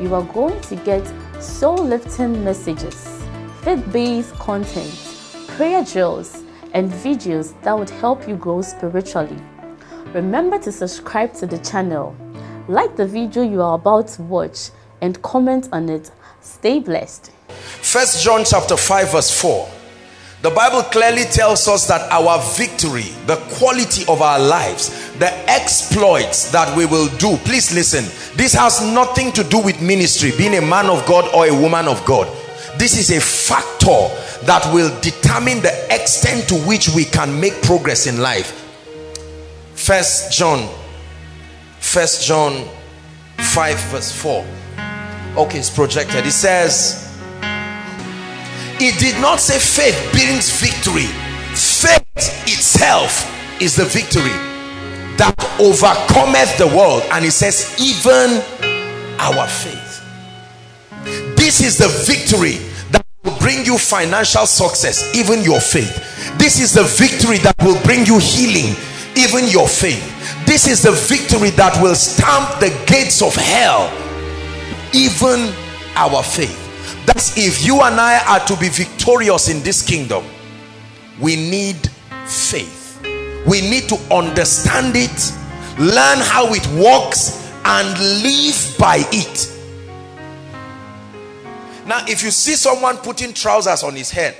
you are going to get soul-lifting messages, faith-based content, prayer drills, and videos that would help you grow spiritually. Remember to subscribe to the channel, like the video you are about to watch, and comment on it. Stay blessed. First John chapter 5 verse 4. The Bible clearly tells us that our victory, the quality of our lives, the exploits that we will do. Please listen. This has nothing to do with ministry, being a man of God or a woman of God. This is a factor that will determine the extent to which we can make progress in life. First John, First John 5 verse 4. Okay, it's projected. It says, it did not say faith brings victory. Faith itself is the victory that overcometh the world. And it says, even our faith. This is the victory that will bring you financial success even your faith this is the victory that will bring you healing even your faith this is the victory that will stamp the gates of hell even our faith that's if you and I are to be victorious in this kingdom we need faith we need to understand it learn how it works and live by it now, if you see someone putting trousers on his head,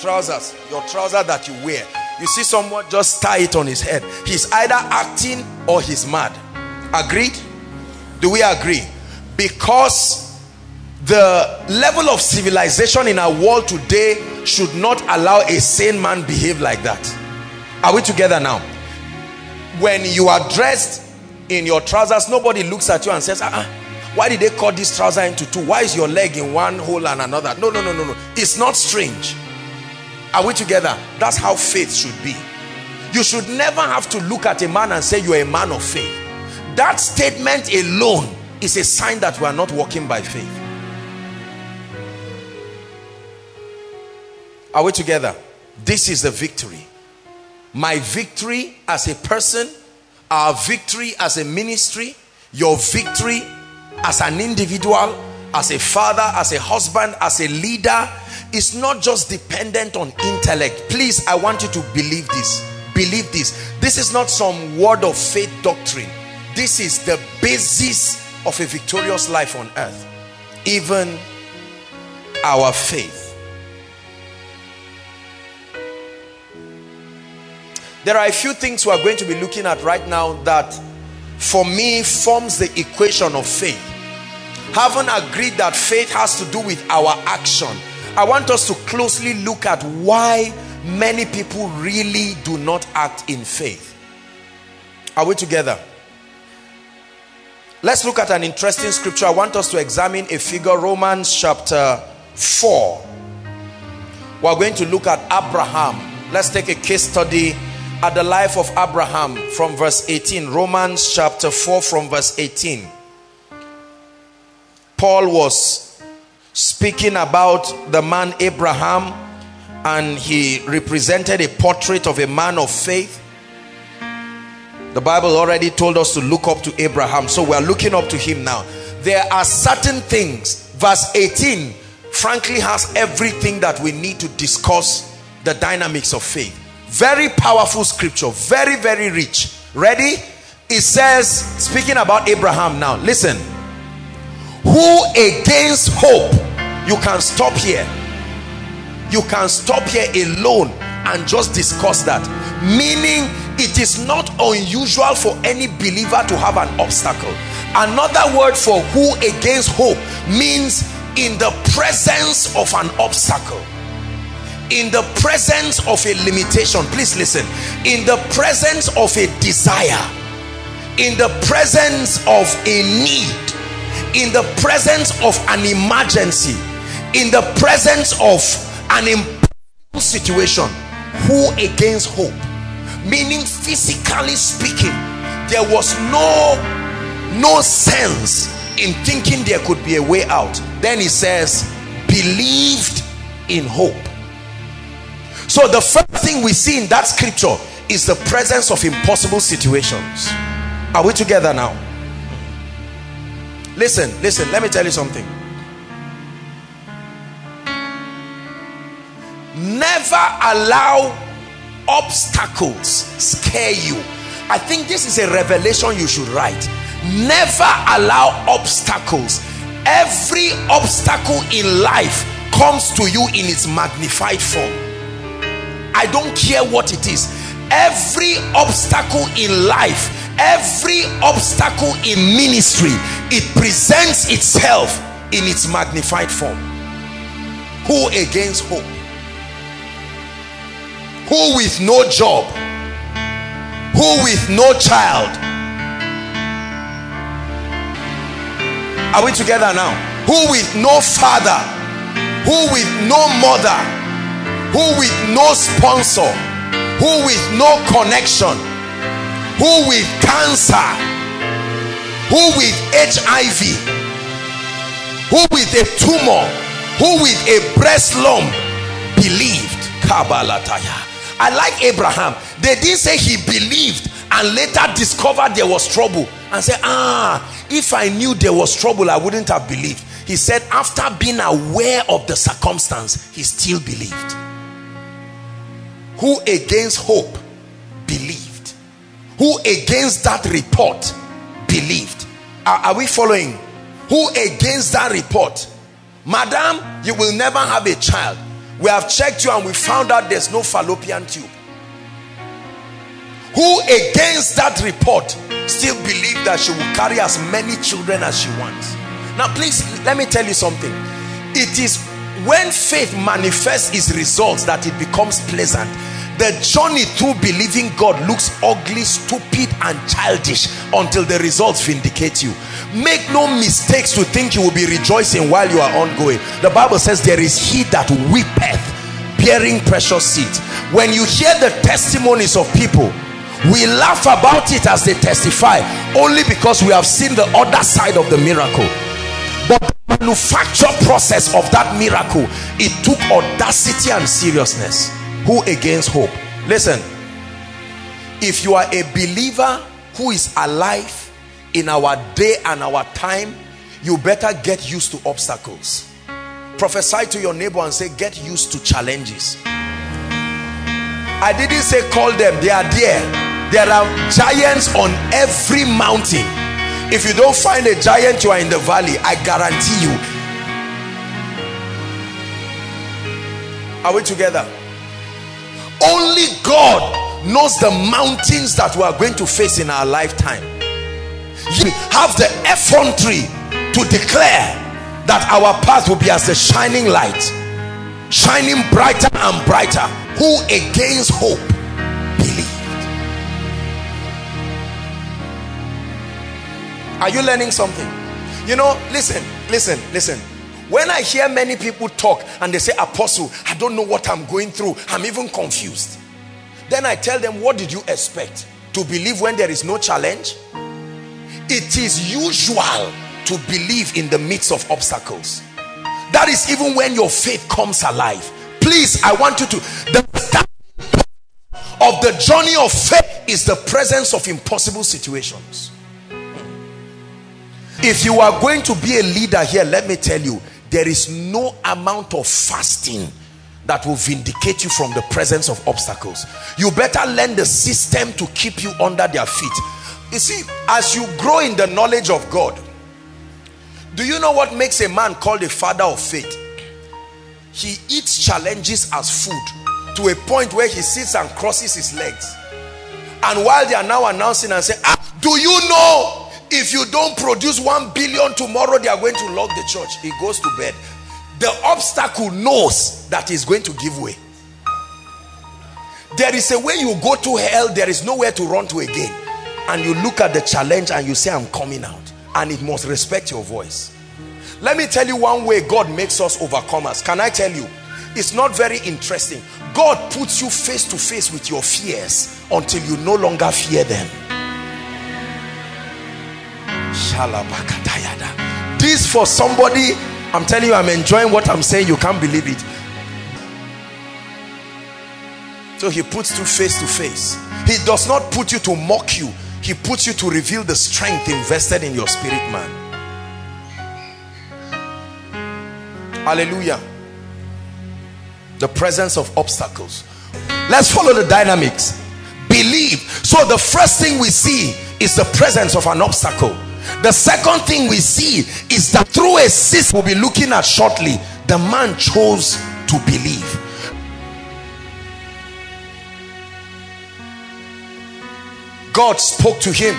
trousers, your trouser that you wear, you see someone just tie it on his head. He's either acting or he's mad. Agreed? Do we agree? Because the level of civilization in our world today should not allow a sane man behave like that. Are we together now? When you are dressed in your trousers, nobody looks at you and says, uh -uh, why did they cut this trouser into two? Why is your leg in one hole and another? No no no no no. It's not strange. Are we together? That's how faith should be. You should never have to look at a man and say you're a man of faith. That statement alone is a sign that we are not walking by faith are we together this is the victory my victory as a person our victory as a ministry your victory as an individual, as a father, as a husband, as a leader, is not just dependent on intellect. Please, I want you to believe this. Believe this. This is not some word of faith doctrine. This is the basis of a victorious life on earth. Even our faith. There are a few things we are going to be looking at right now that for me forms the equation of faith. Having agreed that faith has to do with our action. I want us to closely look at why many people really do not act in faith. Are we together? Let's look at an interesting scripture. I want us to examine a figure Romans chapter 4 we're going to look at Abraham. Let's take a case study at the life of Abraham from verse 18 Romans chapter 4 from verse 18 Paul was speaking about the man Abraham and he represented a portrait of a man of faith. The Bible already told us to look up to Abraham so we are looking up to him now. There are certain things verse 18 frankly has everything that we need to discuss the dynamics of faith very powerful scripture. Very very rich. Ready? It says speaking about abraham now listen. Who against hope you can stop here. You can stop here alone and just discuss that. Meaning it is not unusual for any believer to have an obstacle. Another word for who against hope means in the presence of an obstacle in the presence of a limitation. Please listen. In the presence of a desire. In the presence of a need. In the presence of an emergency. In the presence of an impossible situation. Who against hope? Meaning physically speaking there was no no sense in thinking there could be a way out. Then he says believed in hope so the first thing we see in that scripture is the presence of impossible situations. Are we together now? Listen listen let me tell you something. Never allow obstacles scare you. I think this is a revelation you should write. Never allow obstacles. Every obstacle in life comes to you in its magnified form i don't care what it is. Every obstacle in life every obstacle in ministry it presents itself in its magnified form. Who against hope who with no job? Who with no child? Are we together now? Who with no father? Who with no mother who with no sponsor who with no connection who with cancer who with hiv who with a tumor who with a breast lump believed kabbalataya I like Abraham. They didn't say he believed and later discovered there was trouble and said, ah, if I knew there was trouble, I wouldn't have believed. He said after being aware of the circumstance, he still believed. Who against hope believed? Who against that report believed? Are, are we following? Who against that report? Madam, you will never have a child we have checked you and we found out there's no fallopian tube who against that report still believe that she will carry as many children as she wants now please let me tell you something it is when faith manifests its results that it becomes pleasant the journey through believing God looks ugly, stupid, and childish until the results vindicate you. Make no mistakes to think you will be rejoicing while you are ongoing. The Bible says there is he that weepeth, bearing precious seed. When you hear the testimonies of people, we laugh about it as they testify only because we have seen the other side of the miracle. But the manufacture process of that miracle, it took audacity and seriousness. Who against hope? Listen. If you are a believer who is alive in our day and our time you better get used to obstacles. Prophesy to your neighbor and say get used to challenges. I didn't say call them. They are there. There are giants on every mountain if you don't find a giant you are in the valley. I guarantee you. Are we together? Only God knows the mountains that we are going to face in our lifetime. You have the effrontery to declare that our path will be as the shining light shining brighter and brighter. Who against hope are you learning something you know listen listen listen when I hear many people talk and they say, Apostle, I don't know what I'm going through. I'm even confused. Then I tell them, what did you expect? To believe when there is no challenge? It is usual to believe in the midst of obstacles. That is even when your faith comes alive. Please, I want you to... The of the journey of faith is the presence of impossible situations. If you are going to be a leader here, let me tell you, there is no amount of fasting that will vindicate you from the presence of obstacles. You better learn the system to keep you under their feet. You see as you grow in the knowledge of God do you know what makes a man called a father of faith? He eats challenges as food to a point where he sits and crosses his legs. And while they are now announcing and say ah, do you know if you don't produce one billion tomorrow they are going to lock the church. He goes to bed. The obstacle knows that he's going to give way. There is a way you go to hell there is nowhere to run to again. And you look at the challenge and you say i'm coming out. And it must respect your voice. Let me tell you one way God makes us overcomers. Can I tell you? It's not very interesting. God puts you face to face with your fears until you no longer fear them this for somebody I'm telling you I'm enjoying what I'm saying you can't believe it. So he puts you face to face. He does not put you to mock you. He puts you to reveal the strength invested in your spirit man. Hallelujah. The presence of obstacles. Let's follow the dynamics. Believe. So the first thing we see is the presence of an obstacle the second thing we see is that through a system we'll be looking at shortly the man chose to believe. God spoke to him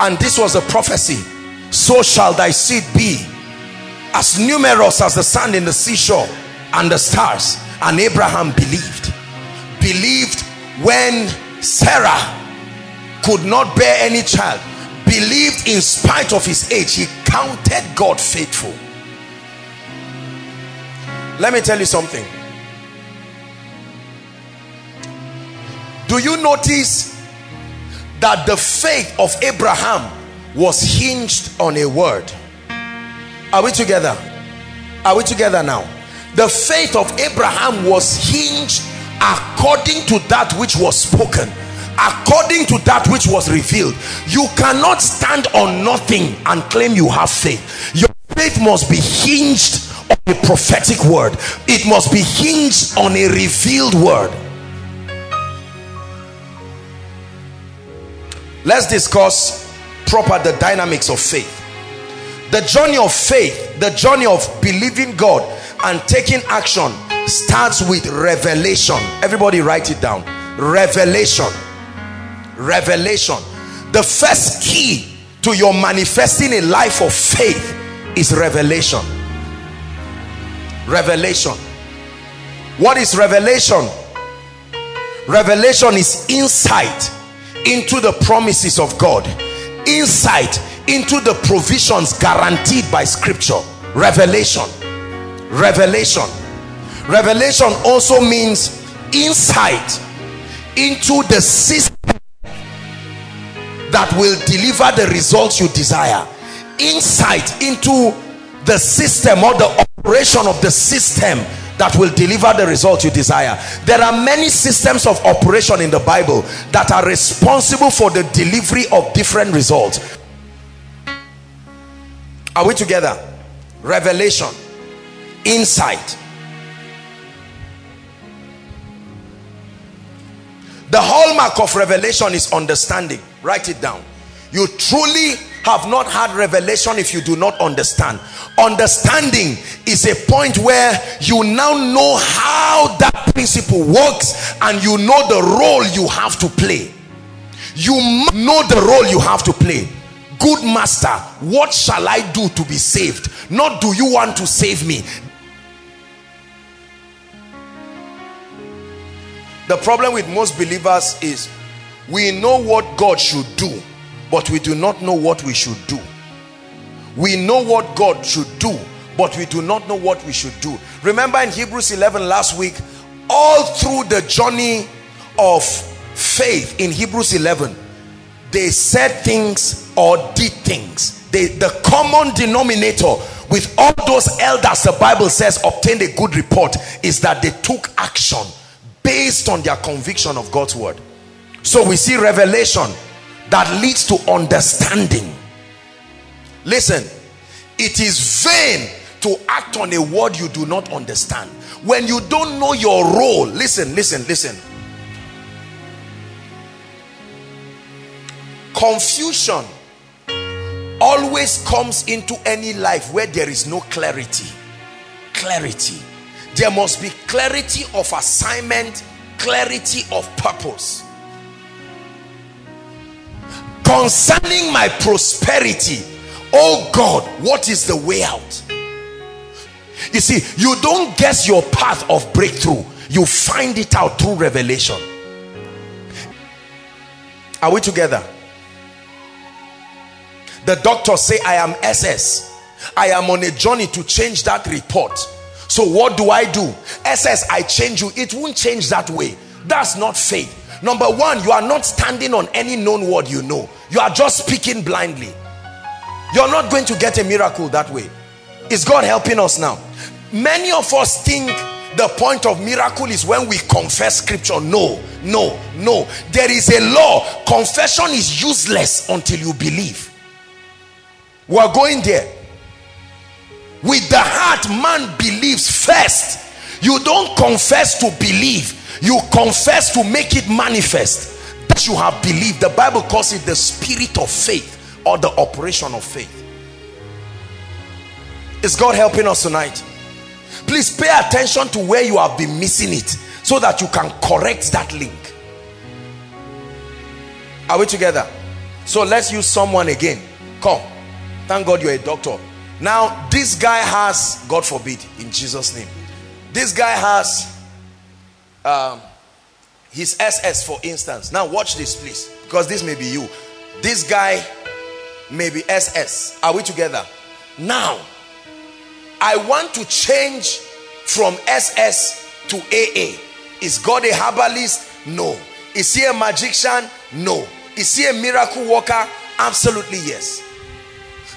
and this was a prophecy. So shall thy seed be as numerous as the sand in the seashore and the stars. And Abraham believed. Believed when Sarah could not bear any child believed in spite of his age he counted God faithful. Let me tell you something. Do you notice that the faith of Abraham was hinged on a word? Are we together? Are we together now? The faith of Abraham was hinged according to that which was spoken according to that which was revealed you cannot stand on nothing and claim you have faith. Your faith must be hinged on a prophetic word. It must be hinged on a revealed word. Let's discuss proper the dynamics of faith. The journey of faith the journey of believing God and taking action starts with revelation. Everybody write it down. Revelation revelation. The first key to your manifesting a life of faith is revelation. Revelation. What is revelation? Revelation is insight into the promises of God. Insight into the provisions guaranteed by scripture. Revelation. Revelation. Revelation also means insight into the system that will deliver the results you desire. Insight into the system or the operation of the system that will deliver the result you desire. There are many systems of operation in the bible that are responsible for the delivery of different results. Are we together? Revelation. Insight. The hallmark of revelation is understanding write it down. You truly have not had revelation if you do not understand. Understanding is a point where you now know how that principle works and you know the role you have to play. You know the role you have to play. Good master what shall i do to be saved? Not do you want to save me. The problem with most believers is we know what god should do but we do not know what we should do. We know what god should do but we do not know what we should do. Remember in hebrews 11 last week all through the journey of faith in hebrews 11 they said things or did things. They, the common denominator with all those elders the bible says obtained a good report is that they took action based on their conviction of god's word so we see revelation that leads to understanding. Listen it is vain to act on a word you do not understand. When you don't know your role listen listen listen. Confusion always comes into any life where there is no clarity. Clarity. There must be clarity of assignment clarity of purpose concerning my prosperity. Oh God what is the way out? You see you don't guess your path of breakthrough. You find it out through revelation. Are we together? The doctor say I am SS I am on a journey to change that report. So what do I do? SS I change you. It won't change that way. That's not faith number one you are not standing on any known word you know. You are just speaking blindly. You're not going to get a miracle that way. Is God helping us now? Many of us think the point of miracle is when we confess scripture. No no no. There is a law. Confession is useless until you believe. We are going there. With the heart man believes first. You don't confess to believe you confess to make it manifest that you have believed. The bible calls it the spirit of faith or the operation of faith. Is god helping us tonight? Please pay attention to where you have been missing it so that you can correct that link. Are we together? So let's use someone again. Come. Thank god you're a doctor. Now this guy has god forbid in jesus name. This guy has um, his ss for instance now watch this please because this may be you this guy may be ss are we together now I want to change from SS to AA. Is God a herbalist? No. Is he a magician? No. Is he a miracle worker? Absolutely yes.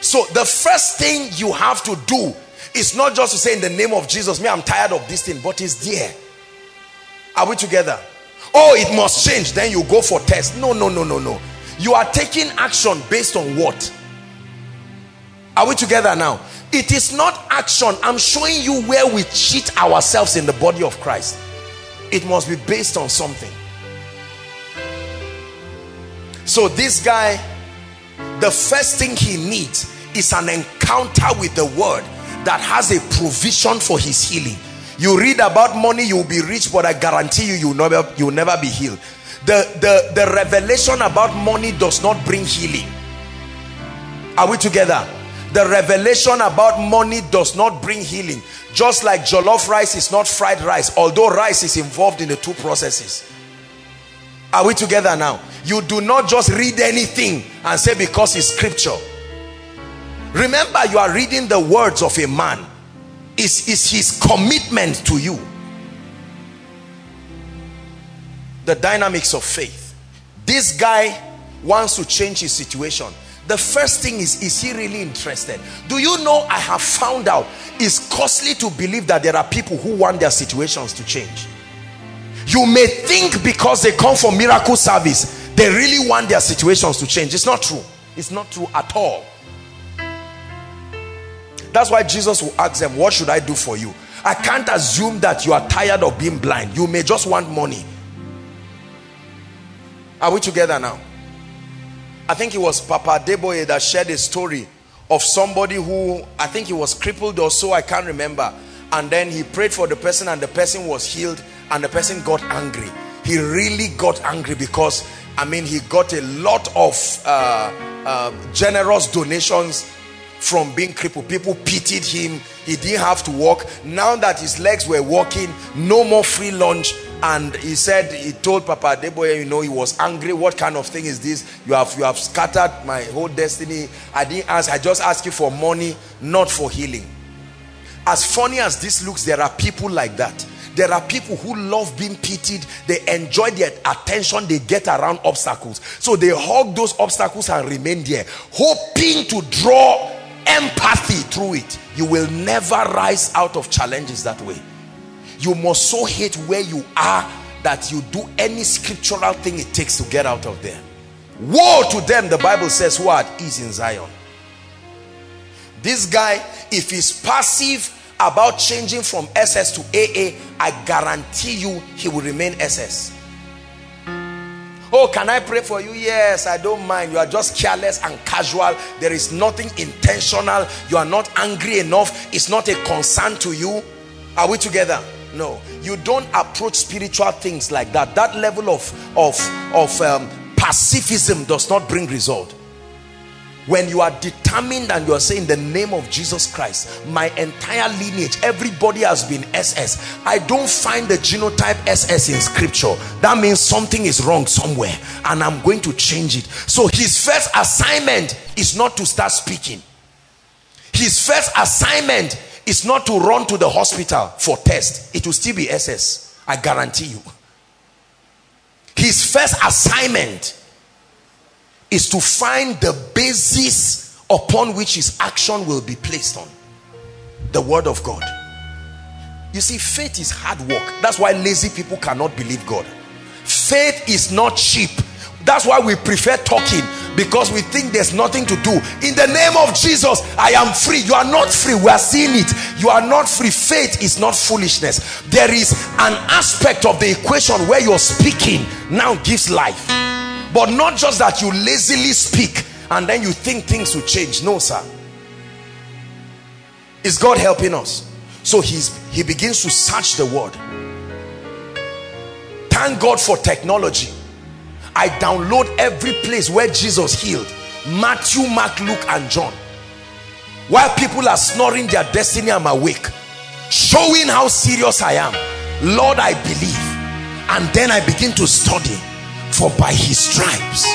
So the first thing you have to do is not just to say in the name of Jesus, me I'm tired of this thing, but it's there. Are we together? Oh, it must change. Then you go for test. No, no, no, no, no. You are taking action based on what? Are we together now? It is not action. I'm showing you where we cheat ourselves in the body of Christ. It must be based on something. So this guy, the first thing he needs is an encounter with the word that has a provision for his healing. You read about money, you'll be rich, but I guarantee you, you'll never, you'll never be healed. The, the, the revelation about money does not bring healing. Are we together? the revelation about money does not bring healing just like jollof rice is not fried rice although rice is involved in the two processes are we together now you do not just read anything and say because it's scripture remember you are reading the words of a man is is his commitment to you. The dynamics of faith. This guy wants to change his situation. The first thing is is he really interested? Do you know i have found out it's costly to believe that there are people who want their situations to change. You may think because they come for miracle service they really want their situations to change. It's not true. It's not true at all that's why jesus will ask them what should i do for you? I can't assume that you are tired of being blind. You may just want money. Are we together now? I think it was Papa Adeboye that shared a story of somebody who I think he was crippled or so I can't remember. And then he prayed for the person and the person was healed and the person got angry. He really got angry because I mean he got a lot of uh, uh, generous donations from being crippled. People pitied him. He didn't have to walk. Now that his legs were walking no more free lunch and he said he told papa adeboye you know he was angry. What kind of thing is this? You have you have scattered my whole destiny. I didn't ask i just asked you for money not for healing. As funny as this looks there are people like that. There are people who love being pitied. They enjoy the attention. They get around obstacles. So they hug those obstacles and remain there hoping to draw empathy through it. You will never rise out of challenges that way. You must so hate where you are that you do any scriptural thing it takes to get out of there. Woe to them the bible says who are at ease in zion. This guy if he's passive about changing from ss to aa i guarantee you he will remain ss oh can i pray for you? Yes i don't mind. You are just careless and casual. There is nothing intentional. You are not angry enough. It's not a concern to you. Are we together? No. You don't approach spiritual things like that. That level of of of um, pacifism does not bring result when you are determined and you are saying the name of Jesus Christ my entire lineage everybody has been SS I don't find the genotype SS in scripture. That means something is wrong somewhere and I'm going to change it. So his first assignment is not to start speaking. His first assignment is not to run to the hospital for test. It will still be SS I guarantee you. His first assignment is to find the basis upon which his action will be placed on. The word of God. You see faith is hard work. That's why lazy people cannot believe God. Faith is not cheap. That's why we prefer talking because we think there's nothing to do. In the name of Jesus I am free. You are not free. We are seeing it. You are not free. Faith is not foolishness. There is an aspect of the equation where you're speaking now gives life but not just that you lazily speak and then you think things will change. No sir. Is God helping us? So he's he begins to search the word. Thank God for technology. I download every place where Jesus healed. Matthew Mark Luke and John. While people are snoring their destiny I'm awake. Showing how serious I am. Lord I believe. And then I begin to study for by his stripes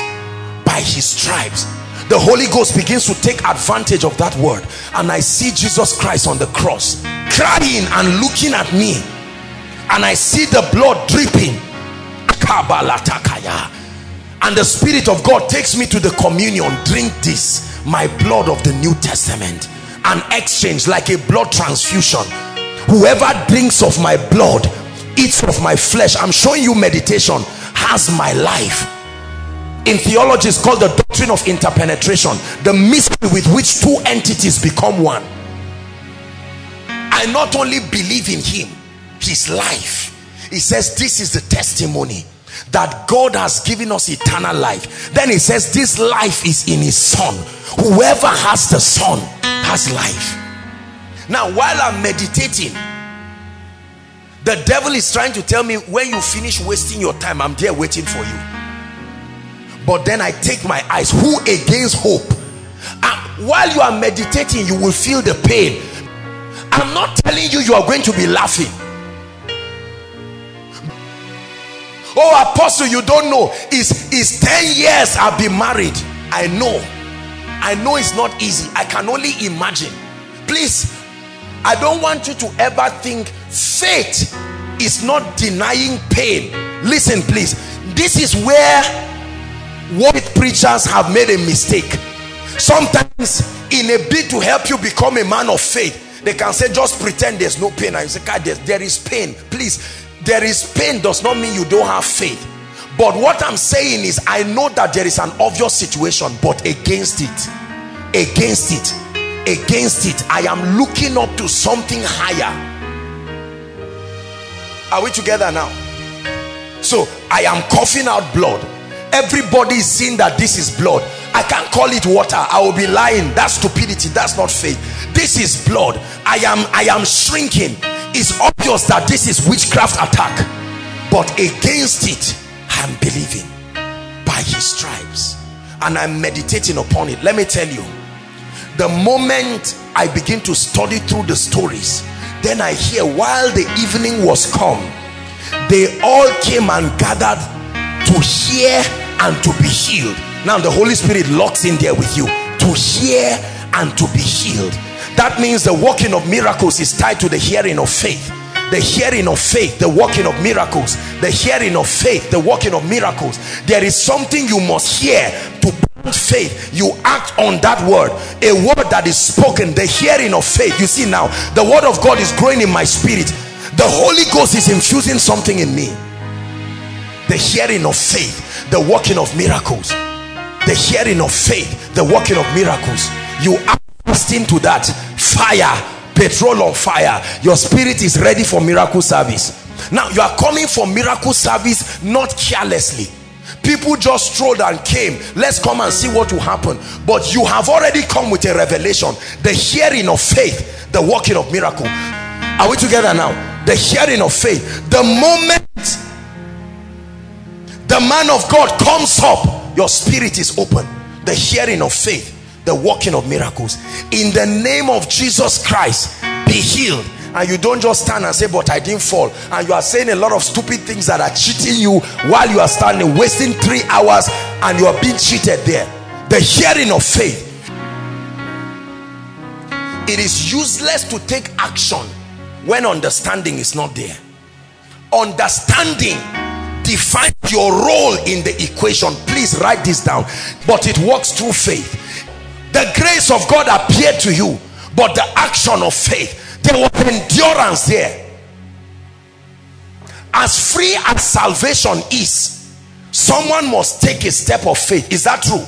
by his stripes the Holy Ghost begins to take advantage of that word. And I see Jesus Christ on the cross crying and looking at me. And I see the blood dripping. And the Spirit of God takes me to the communion. Drink this my blood of the New Testament. An exchange like a blood transfusion. Whoever drinks of my blood eats of my flesh. I'm showing you meditation has my life. In theology is called the doctrine of interpenetration the mystery with which two entities become one. I not only believe in him his life. He says this is the testimony that God has given us eternal life. Then he says this life is in his son. Whoever has the son has life. Now while I'm meditating the devil is trying to tell me when you finish wasting your time I'm there waiting for you. But then I take my eyes who against hope? And while you are meditating you will feel the pain. I'm not telling you you are going to be laughing. Oh apostle you don't know. Is is 10 years I've been married. I know. I know it's not easy. I can only imagine. Please I don't want you to ever think faith is not denying pain. Listen please. This is where what preachers have made a mistake. Sometimes in a bid to help you become a man of faith they can say just pretend there's no pain. You say God there is pain. Please there is pain does not mean you don't have faith. But what I'm saying is I know that there is an obvious situation but against it against it against it i am looking up to something higher are we together now? So i am coughing out blood. Everybody is seeing that this is blood. I can't call it water. I will be lying. That's stupidity. That's not faith. This is blood. I am i am shrinking. It's obvious that this is witchcraft attack. But against it i'm believing by his stripes. And i'm meditating upon it. Let me tell you the moment I begin to study through the stories then I hear while the evening was come they all came and gathered to hear and to be healed. Now the Holy Spirit locks in there with you. To hear and to be healed. That means the working of miracles is tied to the hearing of faith the hearing of faith the working of miracles. The hearing of faith the working of miracles. There is something you must hear to faith. You act on that word. A word that is spoken. The hearing of faith. You see now the word of God is growing in my spirit. The Holy Ghost is infusing something in me. The hearing of faith. The working of miracles. The hearing of faith. The working of miracles. You are into that fire petrol on fire your spirit is ready for miracle service. Now you are coming for miracle service not carelessly. People just strolled and came. Let's come and see what will happen. But you have already come with a revelation. The hearing of faith the working of miracle. Are we together now? The hearing of faith. The moment the man of God comes up your spirit is open. The hearing of faith the working of miracles. In the name of Jesus Christ be healed. And you don't just stand and say but I didn't fall. And you are saying a lot of stupid things that are cheating you while you are standing wasting three hours and you are being cheated there. The hearing of faith. It is useless to take action when understanding is not there. Understanding defines your role in the equation. Please write this down. But it works through faith the grace of God appeared to you but the action of faith there was endurance there. As free as salvation is someone must take a step of faith. Is that true?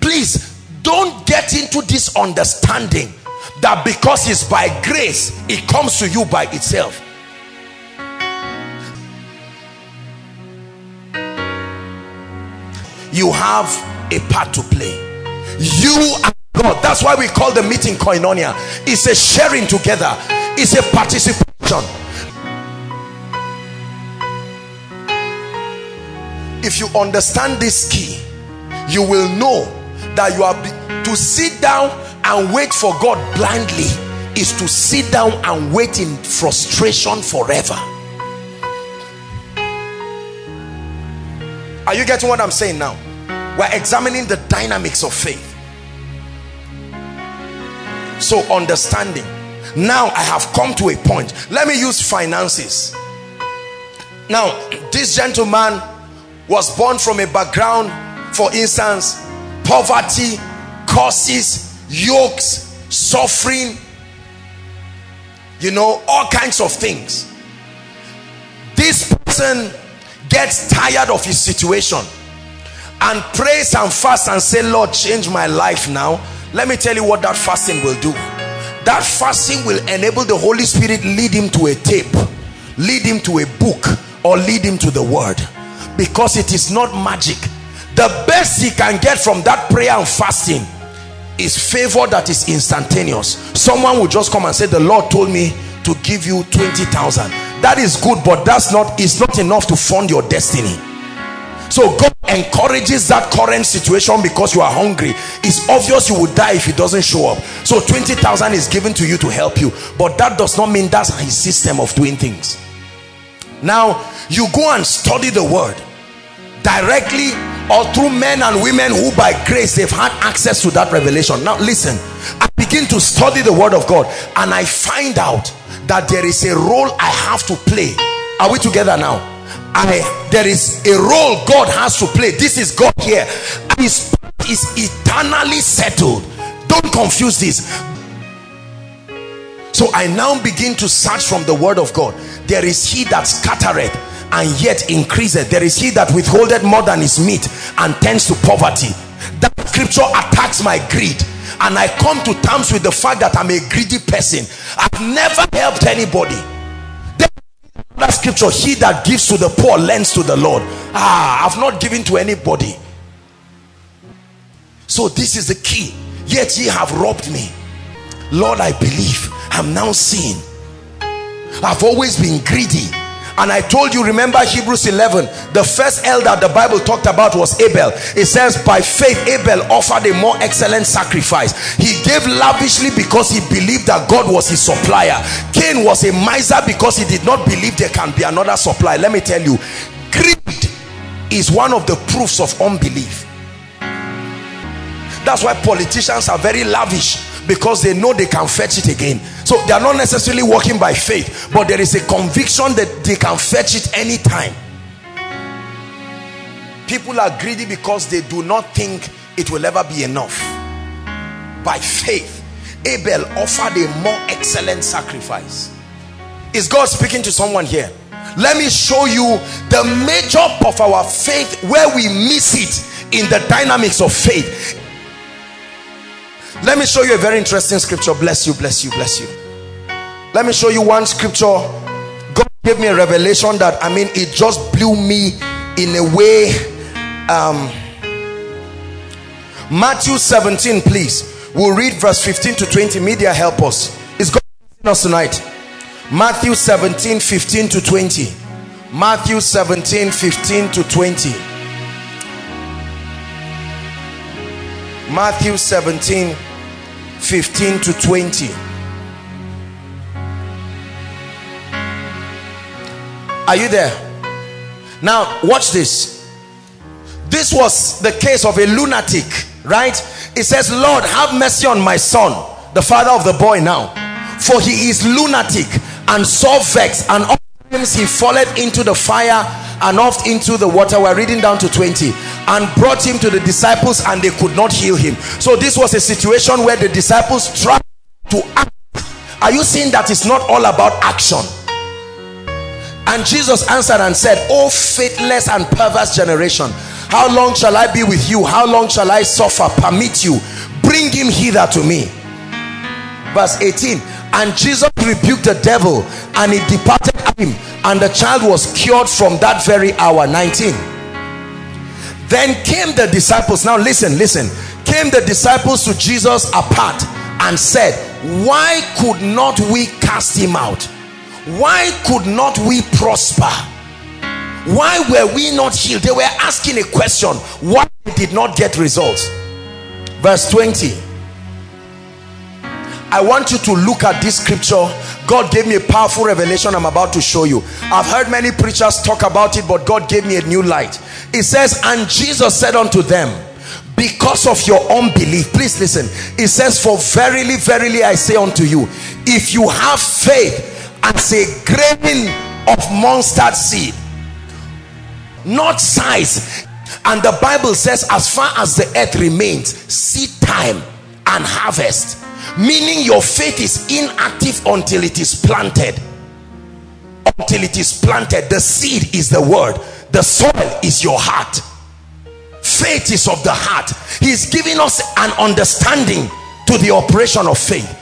Please don't get into this understanding that because it's by grace it comes to you by itself. You have a part to play you are God. That's why we call the meeting koinonia. It's a sharing together. It's a participation. If you understand this key you will know that you are to sit down and wait for God blindly is to sit down and wait in frustration forever. Are you getting what I'm saying now we're examining the dynamics of faith. So understanding. Now I have come to a point. Let me use finances. Now this gentleman was born from a background for instance poverty curses yokes suffering you know all kinds of things. This person gets tired of his situation and prays and fast and say lord change my life now. Let me tell you what that fasting will do. That fasting will enable the holy spirit lead him to a tape lead him to a book or lead him to the word. Because it is not magic. The best he can get from that prayer and fasting is favor that is instantaneous. Someone will just come and say the lord told me to give you 20,000 that is good but that's not it's not enough to fund your destiny so God encourages that current situation because you are hungry. It's obvious you will die if it doesn't show up. So 20,000 is given to you to help you but that does not mean that's his system of doing things. Now you go and study the word directly or through men and women who by grace they've had access to that revelation. Now listen i begin to study the word of god and i find out that there is a role i have to play. Are we together now i there is a role god has to play. This is god here. His is eternally settled. Don't confuse this. So i now begin to search from the word of god. There is he that scattereth and yet increaseth. There is he that withholdeth more than is meet and tends to poverty. That scripture attacks my greed. And I come to terms with the fact that I'm a greedy person. I've never helped anybody that scripture he that gives to the poor lends to the Lord. Ah I've not given to anybody. So this is the key. Yet ye have robbed me. Lord I believe. I'm now seeing. I've always been greedy and I told you remember Hebrews 11 the first elder the Bible talked about was Abel. It says by faith Abel offered a more excellent sacrifice. He gave lavishly because he believed that God was his supplier. Cain was a miser because he did not believe there can be another supply. Let me tell you greed is one of the proofs of unbelief. That's why politicians are very lavish because they know they can fetch it again so they are not necessarily working by faith but there is a conviction that they can fetch it anytime. People are greedy because they do not think it will ever be enough. By faith Abel offered a more excellent sacrifice. Is God speaking to someone here? Let me show you the major of our faith where we miss it in the dynamics of faith let me show you a very interesting scripture. Bless you bless you bless you. Let me show you one scripture. God gave me a revelation that i mean it just blew me in a way um matthew 17 please. We'll read verse 15 to 20 media help us. Is god us tonight? Matthew 17 15 to 20 matthew 17 15 to 20 Matthew 17 15 to 20 are you there? Now watch this. This was the case of a lunatic right? It says lord have mercy on my son the father of the boy now for he is lunatic and so vexed and he falleth into the fire and oft into the water. We're reading down to 20 and brought him to the disciples and they could not heal him. So this was a situation where the disciples tried to act. Are you seeing that it's not all about action? And jesus answered and said oh faithless and perverse generation how long shall i be with you? How long shall i suffer? Permit you. Bring him hither to me. Verse 18 and jesus rebuked the devil and he departed him and the child was cured from that very hour 19 then came the disciples. Now listen listen. Came the disciples to jesus apart and said why could not we cast him out? Why could not we prosper? Why were we not healed? They were asking a question. Why did not get results? Verse 20 I want you to look at this scripture. God gave me a powerful revelation I'm about to show you. I've heard many preachers talk about it but God gave me a new light. It says and Jesus said unto them because of your unbelief please listen. It says for verily verily I say unto you if you have faith as a grain of mustard seed not size and the Bible says as far as the earth remains seed time and harvest meaning your faith is inactive until it is planted. Until it is planted the seed is the word. The soil is your heart. Faith is of the heart. He's giving us an understanding to the operation of faith.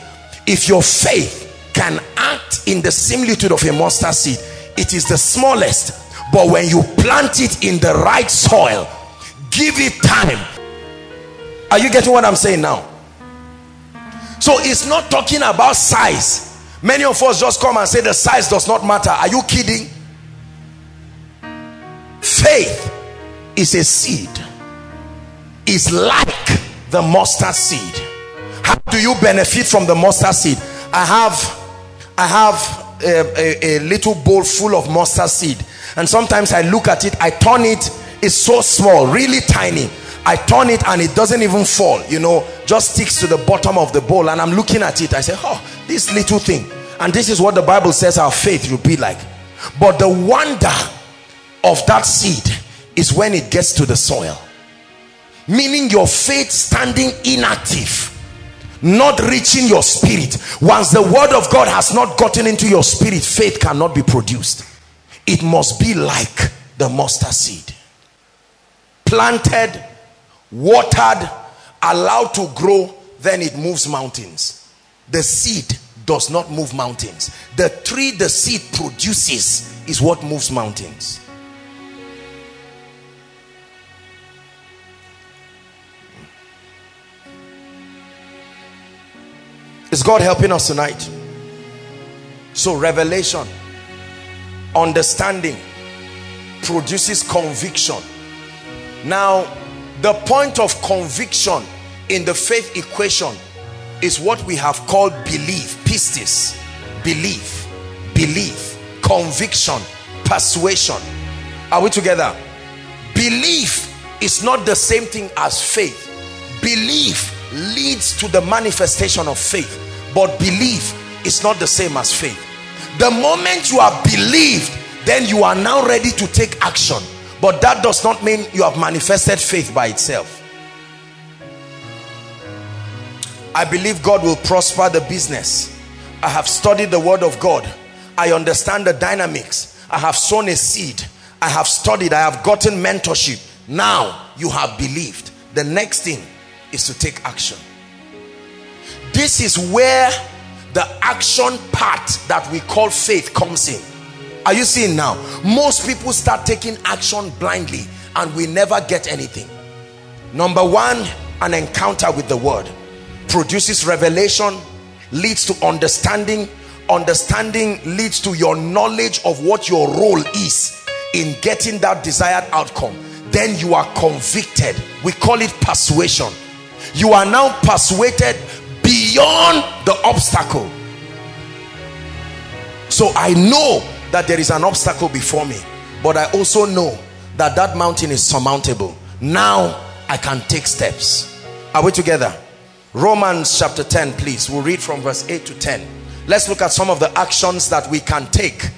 If your faith can act in the similitude of a mustard seed it is the smallest. But when you plant it in the right soil give it time. Are you getting what i'm saying now so it's not talking about size. Many of us just come and say the size does not matter. Are you kidding? Faith is a seed. Is like the mustard seed. How do you benefit from the mustard seed? I have i have a, a, a little bowl full of mustard seed. And sometimes i look at it i turn it it's so small really tiny I turn it and it doesn't even fall, you know, just sticks to the bottom of the bowl. And I'm looking at it. I say, oh, this little thing. And this is what the Bible says our faith will be like. But the wonder of that seed is when it gets to the soil. Meaning your faith standing inactive not reaching your spirit once the word of God has not gotten into your spirit faith cannot be produced it must be like the mustard seed planted watered allowed to grow then it moves mountains. The seed does not move mountains. The tree the seed produces is what moves mountains. Is God helping us tonight? So revelation understanding produces conviction. Now the point of conviction in the faith equation is what we have called belief pistis. Belief belief conviction persuasion. Are we together? Belief is not the same thing as faith. Belief leads to the manifestation of faith but belief is not the same as faith. The moment you are believed then you are now ready to take action but that does not mean you have manifested faith by itself. I believe God will prosper the business. I have studied the word of God. I understand the dynamics. I have sown a seed. I have studied. I have gotten mentorship. Now you have believed. The next thing is to take action. This is where the action part that we call faith comes in are you seeing now? Most people start taking action blindly and we never get anything. Number one an encounter with the word produces revelation leads to understanding. Understanding leads to your knowledge of what your role is in getting that desired outcome. Then you are convicted. We call it persuasion. You are now persuaded beyond the obstacle. So I know that there is an obstacle before me. But I also know that that mountain is surmountable. Now I can take steps. Are we together? Romans chapter 10 please. We'll read from verse 8 to 10 let's look at some of the actions that we can take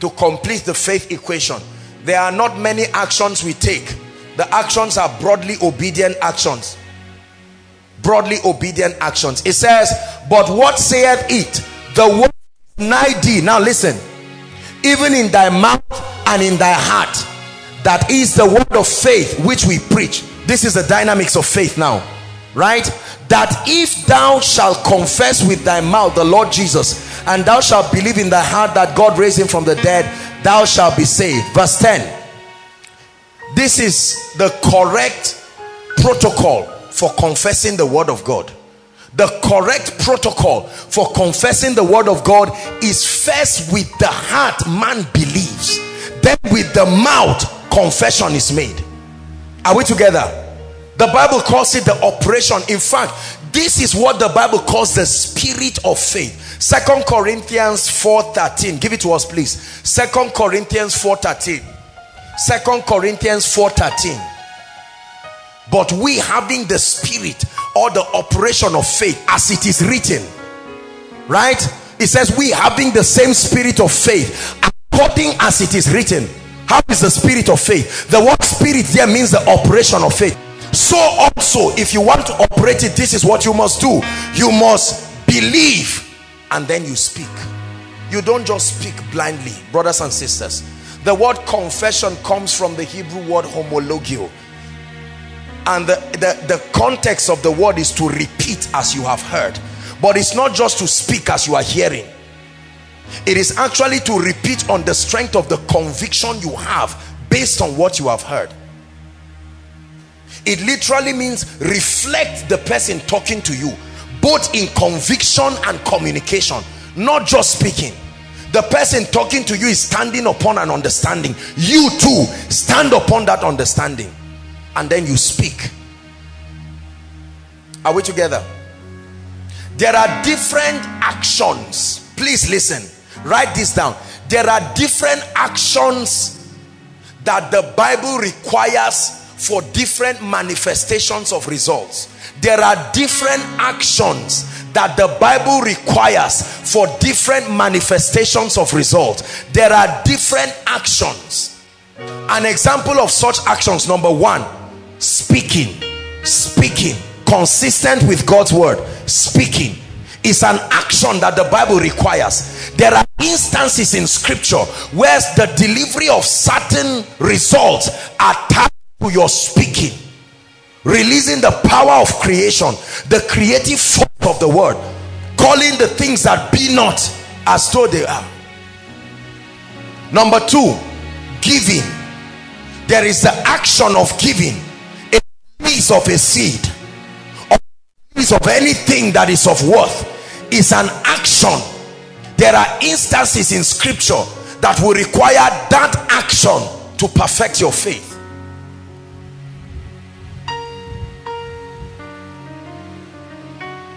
to complete the faith equation. There are not many actions we take. The actions are broadly obedient actions. Broadly obedient actions. It says but what saith it? The word nigh thee. Now listen even in thy mouth and in thy heart that is the word of faith which we preach. This is the dynamics of faith now right? That if thou shalt confess with thy mouth the lord jesus and thou shalt believe in thy heart that god raised him from the dead thou shalt be saved. Verse 10 this is the correct protocol for confessing the word of god the correct protocol for confessing the word of God is first with the heart man believes then with the mouth confession is made. Are we together? The Bible calls it the operation. In fact this is what the Bible calls the spirit of faith. Second Corinthians 4:13 give it to us please. Second Corinthians 4:13 second Corinthians 4:13 but we having the spirit or the operation of faith as it is written. Right? It says we having the same spirit of faith according as it is written. How is the spirit of faith? The word spirit there means the operation of faith. So also if you want to operate it this is what you must do. You must believe and then you speak. You don't just speak blindly brothers and sisters. The word confession comes from the hebrew word homologio and the, the, the context of the word is to repeat as you have heard. But it's not just to speak as you are hearing. It is actually to repeat on the strength of the conviction you have based on what you have heard. It literally means reflect the person talking to you both in conviction and communication not just speaking. The person talking to you is standing upon an understanding. You too stand upon that understanding and then you speak. Are we together? There are different actions. Please listen. Write this down. There are different actions that the bible requires for different manifestations of results. There are different actions that the bible requires for different manifestations of results. There are different actions. An example of such actions number one speaking. Speaking. Consistent with God's word. Speaking. Is an action that the Bible requires. There are instances in scripture where the delivery of certain results are tied to your speaking. Releasing the power of creation. The creative force of the word. Calling the things that be not as though they are. Number two giving. There is the action of giving piece of a seed. Or piece of anything that is of worth. Is an action. There are instances in scripture that will require that action to perfect your faith.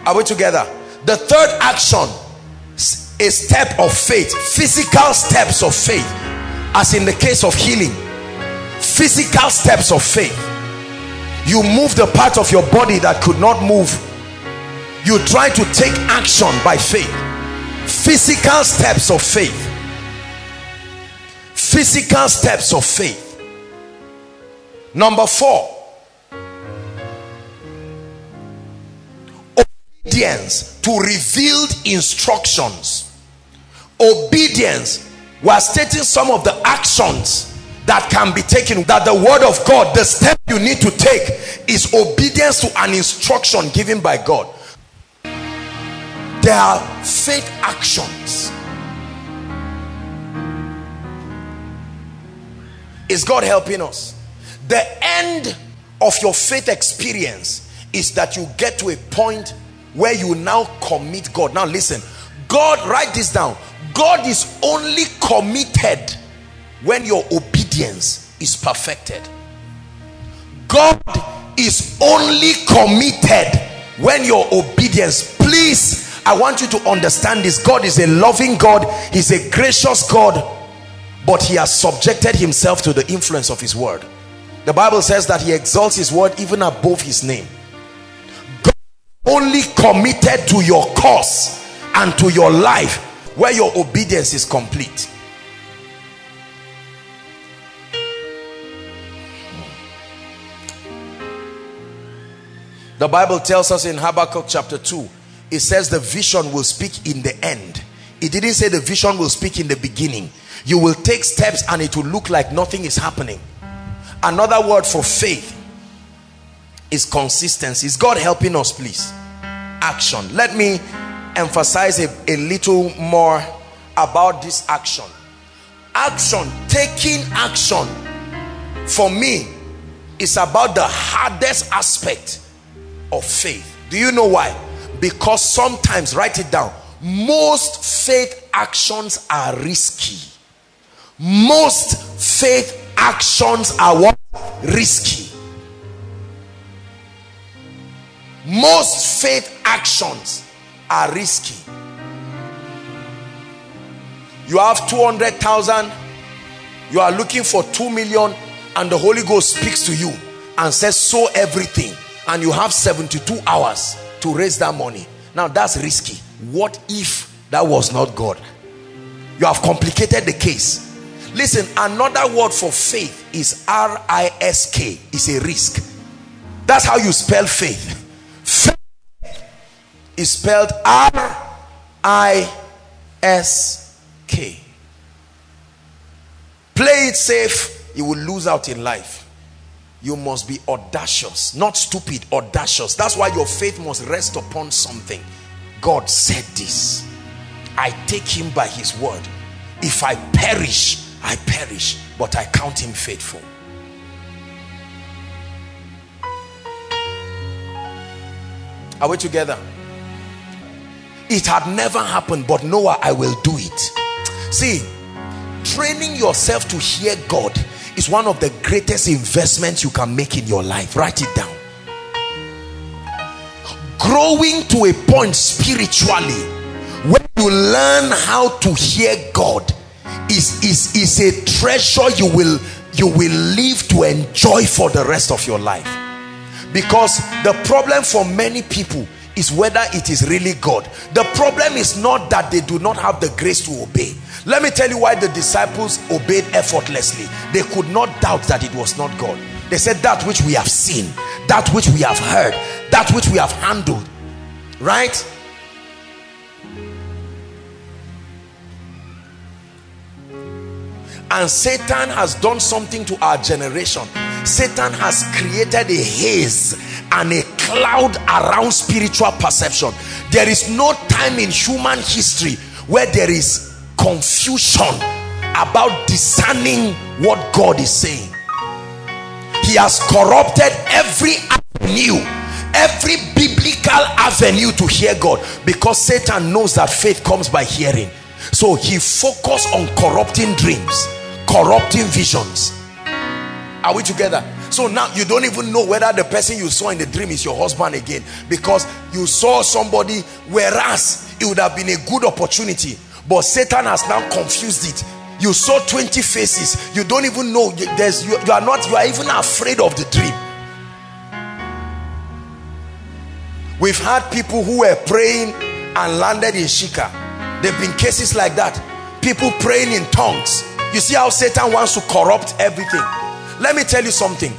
Are we together? The third action a step of faith physical steps of faith as in the case of healing. Physical steps of faith you move the part of your body that could not move. You try to take action by faith. Physical steps of faith. Physical steps of faith. Number four. Obedience to revealed instructions. Obedience. We're stating some of the actions that can be taken that the word of God the step you need to take is obedience to an instruction given by God. There are faith actions. Is God helping us? The end of your faith experience is that you get to a point where you now commit God. Now listen God write this down. God is only committed when your obedience is perfected. God is only committed when your obedience please i want you to understand this. God is a loving god. He's a gracious god but he has subjected himself to the influence of his word. The bible says that he exalts his word even above his name. God only committed to your cause and to your life where your obedience is complete The Bible tells us in Habakkuk chapter 2, it says the vision will speak in the end. It didn't say the vision will speak in the beginning. You will take steps and it will look like nothing is happening. Another word for faith is consistency. Is God helping us, please? Action. Let me emphasize a, a little more about this action. Action, taking action, for me, is about the hardest aspect of faith. Do you know why? Because sometimes, write it down, most faith actions are risky. Most faith actions are what? Risky. Most faith actions are risky. You have 200,000, you are looking for 2 million, and the Holy Ghost speaks to you and says, sow everything and you have 72 hours to raise that money. Now that's risky. What if that was not God? You have complicated the case. Listen another word for faith is R-I-S-K is a risk. That's how you spell faith. Faith is spelled R-I-S-K play it safe you will lose out in life you must be audacious not stupid audacious. That's why your faith must rest upon something. God said this i take him by his word. If i perish i perish but i count him faithful. Are we together? It had never happened but noah i will do it. See training yourself to hear god one of the greatest investments you can make in your life. Write it down. Growing to a point spiritually when you learn how to hear God is, is, is a treasure you will you will live to enjoy for the rest of your life. Because the problem for many people is whether it is really God the problem is not that they do not have the grace to obey let me tell you why the disciples obeyed effortlessly. They could not doubt that it was not God. They said that which we have seen, that which we have heard, that which we have handled. Right? And Satan has done something to our generation. Satan has created a haze and a cloud around spiritual perception. There is no time in human history where there is confusion about discerning what God is saying. He has corrupted every avenue, every biblical avenue to hear God because Satan knows that faith comes by hearing. So he focused on corrupting dreams, corrupting visions. Are we together? So now you don't even know whether the person you saw in the dream is your husband again. Because you saw somebody whereas it would have been a good opportunity. But Satan has now confused it. You saw 20 faces. You don't even know. There's you, you are not you are even afraid of the dream. We've had people who were praying and landed in shika. There have been cases like that. People praying in tongues. You see how satan wants to corrupt everything let me tell you something.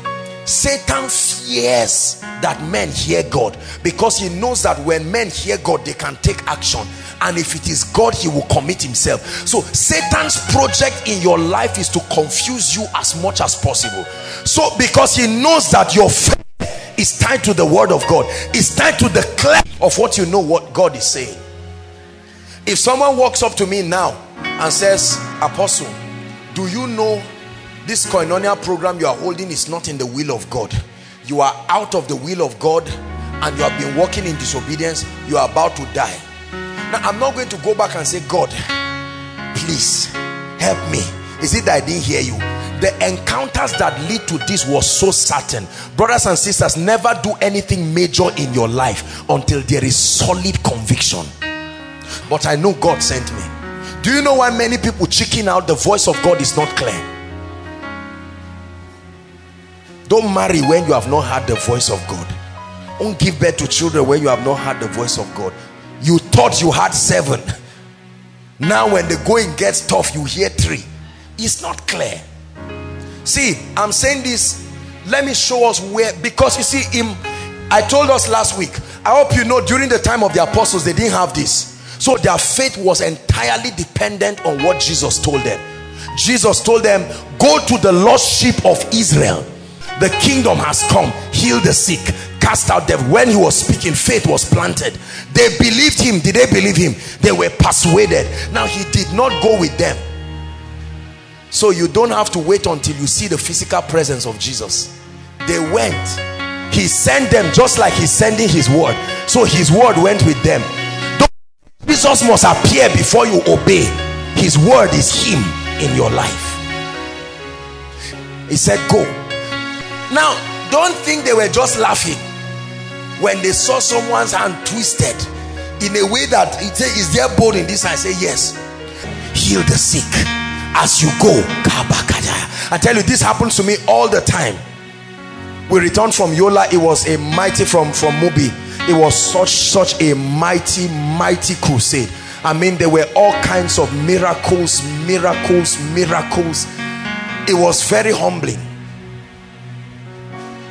Satan fears that men hear god because he knows that when men hear god they can take action. And if it is God he will commit himself. So Satan's project in your life is to confuse you as much as possible. So because he knows that your faith is tied to the word of God is tied to the clear of what you know what God is saying. If someone walks up to me now and says apostle do you know this koinonia program you are holding is not in the will of God. You are out of the will of God and you have been walking in disobedience. You are about to die. Now, I'm not going to go back and say, God, please help me. Is it that I didn't hear you? the encounters that lead to this was so certain. Brothers and sisters never do anything major in your life until there is solid conviction. But i know god sent me. Do you know why many people chicken out? The voice of god is not clear don't marry when you have not heard the voice of god. Don't give birth to children when you have not heard the voice of god. You thought you had seven. Now when the going gets tough you hear three. It's not clear. See i'm saying this. Let me show us where because you see him i told us last week i hope you know during the time of the apostles they didn't have this. So their faith was entirely dependent on what jesus told them. Jesus told them go to the lost sheep of israel the kingdom has come heal the sick cast out devil when he was speaking faith was planted they believed him did they believe him they were persuaded now he did not go with them so you don't have to wait until you see the physical presence of Jesus. They went. He sent them just like he's sending his word. So his word went with them. Jesus must appear before you obey. His word is him in your life. He said, go. Now, don't think they were just laughing when they saw someone's hand twisted in a way that it is there bold in this? I say yes. Heal the sick as you go. I tell you this happens to me all the time. We returned from Yola. It was a mighty from from Mubi it was such such a mighty mighty crusade. I mean there were all kinds of miracles miracles miracles. It was very humbling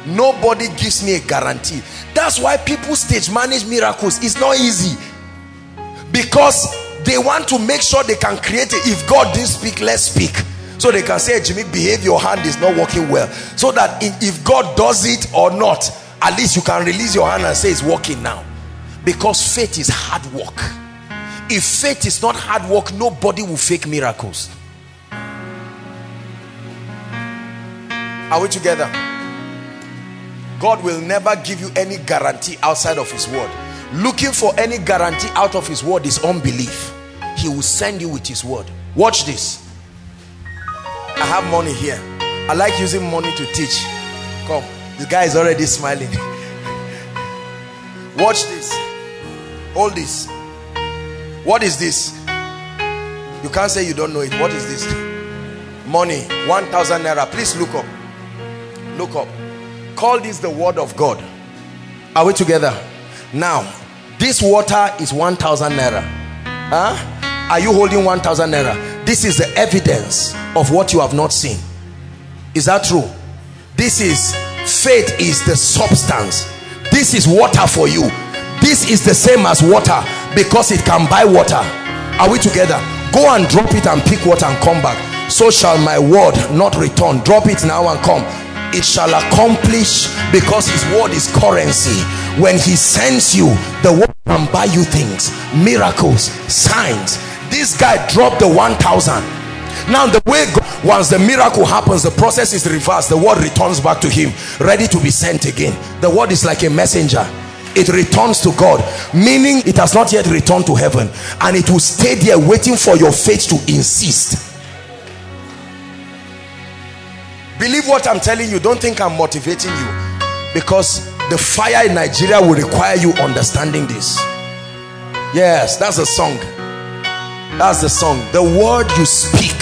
nobody gives me a guarantee. That's why people stage manage miracles. It's not easy. Because they want to make sure they can create it. If god didn't speak let's speak. So they can say jimmy behave. Your hand is not working well. So that if god does it or not at least you can release your hand and say it's working now. Because faith is hard work. If faith is not hard work nobody will fake miracles. Are we together god will never give you any guarantee outside of his word. Looking for any guarantee out of his word is unbelief. He will send you with his word. Watch this. I have money here. I like using money to teach. Come the guy is already smiling. Watch this. Hold this. What is this? You can't say you don't know it. What is this? Money. 1000 naira. Please look up. Look up call this the word of god. Are we together? Now this water is 1000 naira. Huh? Are you holding 1000 naira? This is the evidence of what you have not seen. Is that true? This is faith is the substance. This is water for you. This is the same as water because it can buy water. Are we together? Go and drop it and pick water and come back. So shall my word not return. Drop it now and come it shall accomplish because his word is currency. When he sends you the word can buy you things miracles signs. This guy dropped the 1000 now the way God, once the miracle happens the process is reversed. The word returns back to him ready to be sent again. The word is like a messenger. It returns to God meaning it has not yet returned to heaven and it will stay there waiting for your faith to insist believe what I'm telling you. Don't think I'm motivating you. Because the fire in Nigeria will require you understanding this. Yes that's a song. That's the song. The word you speak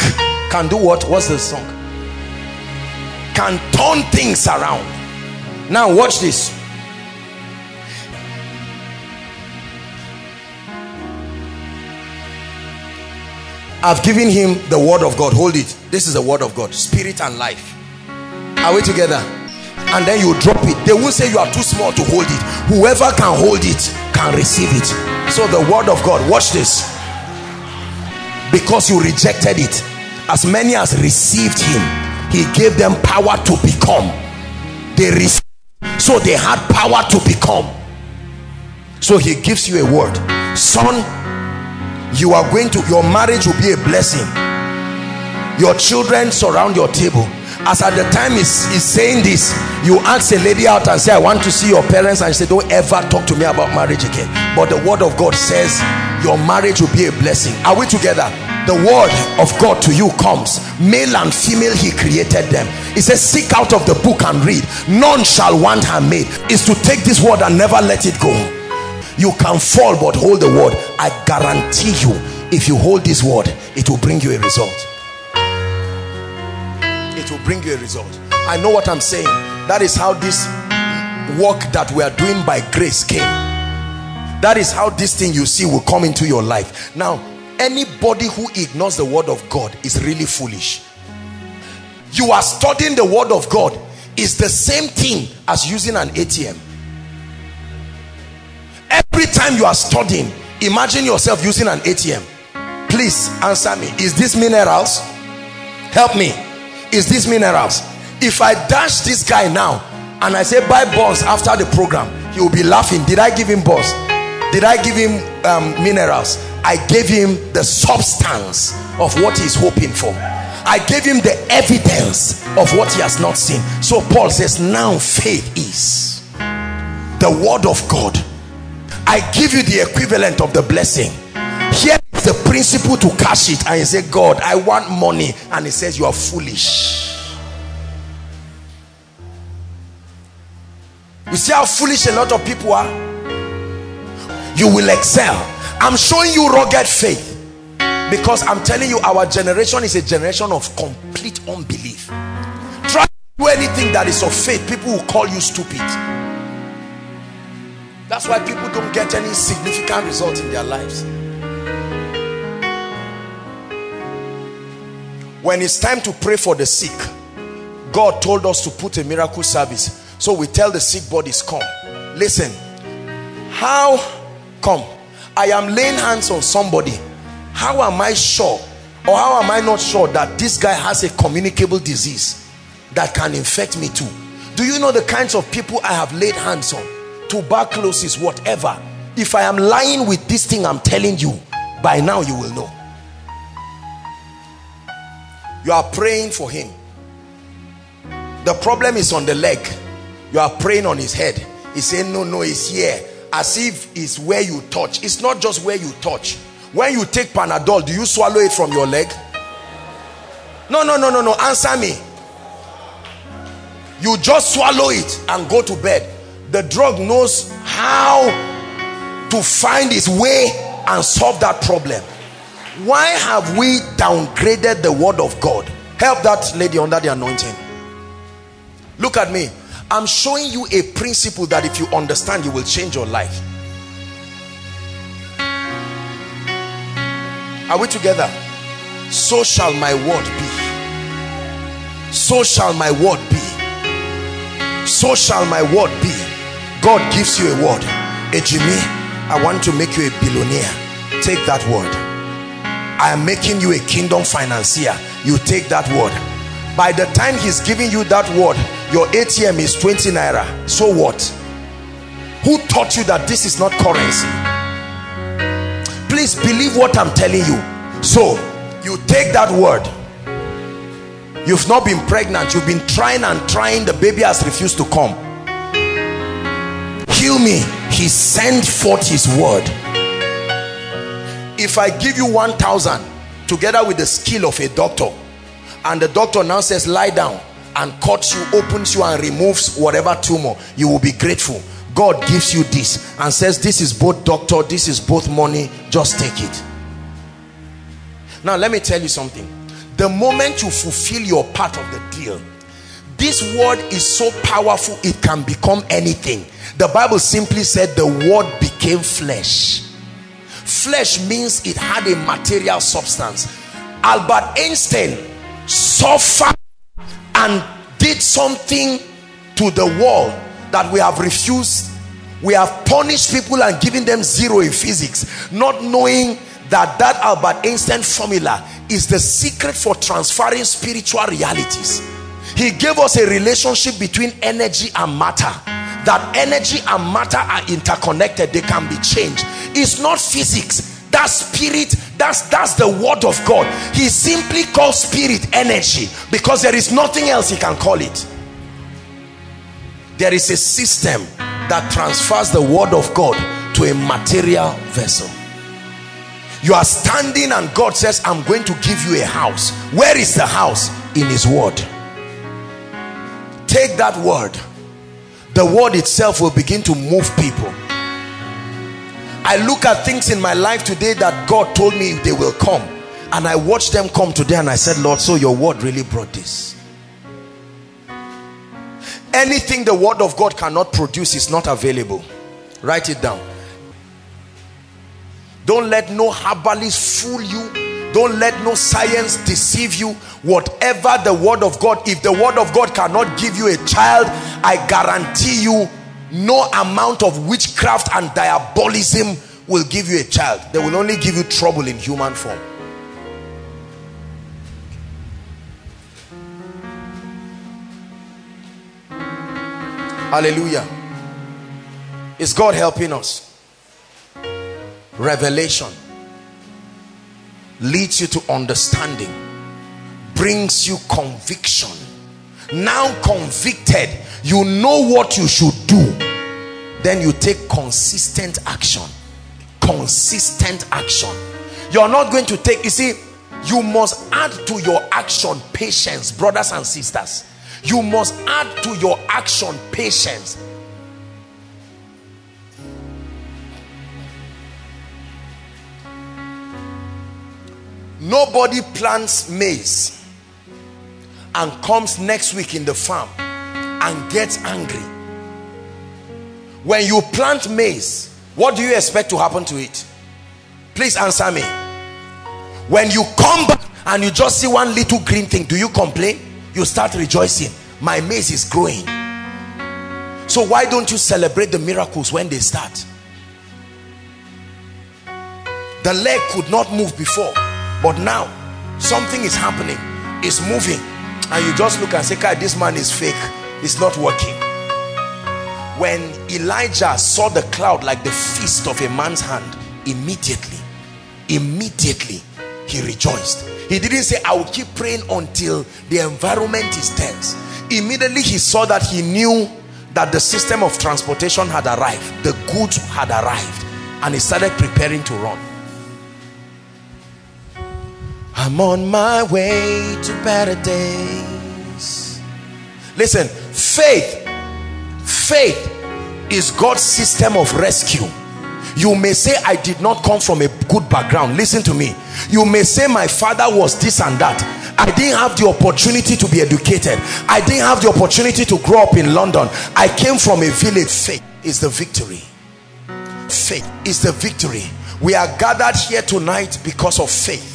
can do what? What's the song? Can turn things around. Now watch this. I've given him the word of God. Hold it. This is the word of God. Spirit and life are we together? And then you drop it. They will say you are too small to hold it. Whoever can hold it can receive it. So the word of God watch this. Because you rejected it as many as received him he gave them power to become. They received so they had power to become. So he gives you a word. Son you are going to your marriage will be a blessing. Your children surround your table as at the time he's, he's saying this you ask a lady out and say i want to see your parents and say don't ever talk to me about marriage again. But the word of god says your marriage will be a blessing. Are we together? The word of God to you comes. Male and female he created them. He says seek out of the book and read. None shall want her made is to take this word and never let it go. You can fall but hold the word. I guarantee you if you hold this word it will bring you a result it will bring you a result. I know what I'm saying. That is how this work that we are doing by grace came. That is how this thing you see will come into your life. Now anybody who ignores the word of God is really foolish. You are studying the word of God is the same thing as using an ATM every time you are studying imagine yourself using an ATM please answer me. Is this minerals? Help me is this minerals? If I dash this guy now and I say buy bonds after the program he will be laughing. Did I give him bonds did I give him um, minerals? I gave him the substance of what he's hoping for. I gave him the evidence of what he has not seen. So Paul says now faith is the word of God. I give you the equivalent of the blessing here is the principle to cash it. And you say God I want money. And he says you are foolish. You see how foolish a lot of people are? You will excel. I'm showing you rugged faith. Because I'm telling you our generation is a generation of complete unbelief. Try to do anything that is of faith people will call you stupid. That's why people don't get any significant result in their lives when it's time to pray for the sick God told us to put a miracle service. So we tell the sick bodies come listen. How come? I am laying hands on somebody. How am I sure or how am I not sure that this guy has a communicable disease that can infect me too? Do you know the kinds of people I have laid hands on? Tuberculosis whatever. If I am lying with this thing I'm telling you by now you will know you are praying for him. The problem is on the leg. You are praying on his head. He's saying no no it's here. As if it's where you touch. It's not just where you touch. When you take panadol do you swallow it from your leg? No no no no no. Answer me. You just swallow it and go to bed. The drug knows how to find its way and solve that problem why have we downgraded the word of God help that lady under the anointing look at me I'm showing you a principle that if you understand, you will change your life. Are we together? So shall my word be. So shall my word be. So shall my word be. God gives you a word. Hey Jimmy, I want to make you a billionaire. Take that word. I am making you a kingdom financier. You take that word. By the time he's giving you that word, your ATM is 20 naira. So what? Who taught you that this is not currency? Please believe what I'm telling you. So you take that word. You've not been pregnant. You've been trying and trying. The baby has refused to come. Heal me. He sent forth his word if I give you 1,000 together with the skill of a doctor and the doctor now says lie down and cuts you opens you and removes whatever tumor you will be grateful. God gives you this and says this is both doctor this is both money just take it. Now let me tell you something. The moment you fulfill your part of the deal this word is so powerful it can become anything. The Bible simply said the word became flesh flesh means it had a material substance. Albert Einstein suffered and did something to the world that we have refused. We have punished people and given them zero in physics not knowing that that Albert Einstein formula is the secret for transferring spiritual realities. He gave us a relationship between energy and matter that energy and matter are interconnected they can be changed. It's not physics. That spirit that's that's the word of god. He simply calls spirit energy because there is nothing else he can call it. There is a system that transfers the word of god to a material vessel. You are standing and God says I'm going to give you a house. Where is the house? In his word. Take that word the word itself will begin to move people. I look at things in my life today that God told me they will come. And I watched them come today and I said Lord so your word really brought this. Anything the word of God cannot produce is not available. Write it down. Don't let no herbalist fool you don't let no science deceive you. Whatever the word of God if the word of God cannot give you a child I guarantee you no amount of witchcraft and diabolism will give you a child. They will only give you trouble in human form. Hallelujah. Is God helping us? Revelation leads you to understanding brings you conviction. Now convicted you know what you should do. Then you take consistent action. Consistent action. You're not going to take you see you must add to your action patience brothers and sisters. You must add to your action patience nobody plants maize and comes next week in the farm and gets angry. When you plant maize what do you expect to happen to it? Please answer me. When you come back and you just see one little green thing do you complain? You start rejoicing. My maize is growing. So why don't you celebrate the miracles when they start? The leg could not move before but now something is happening. It's moving. And you just look and say God this man is fake. It's not working. When Elijah saw the cloud like the fist of a man's hand immediately immediately he rejoiced. He didn't say I will keep praying until the environment is tense. Immediately he saw that he knew that the system of transportation had arrived. The goods had arrived. And he started preparing to run I'm on my way to better days. Listen, faith, faith is God's system of rescue. You may say, I did not come from a good background. Listen to me. You may say, my father was this and that. I didn't have the opportunity to be educated. I didn't have the opportunity to grow up in London. I came from a village. Faith is the victory. Faith is the victory. We are gathered here tonight because of faith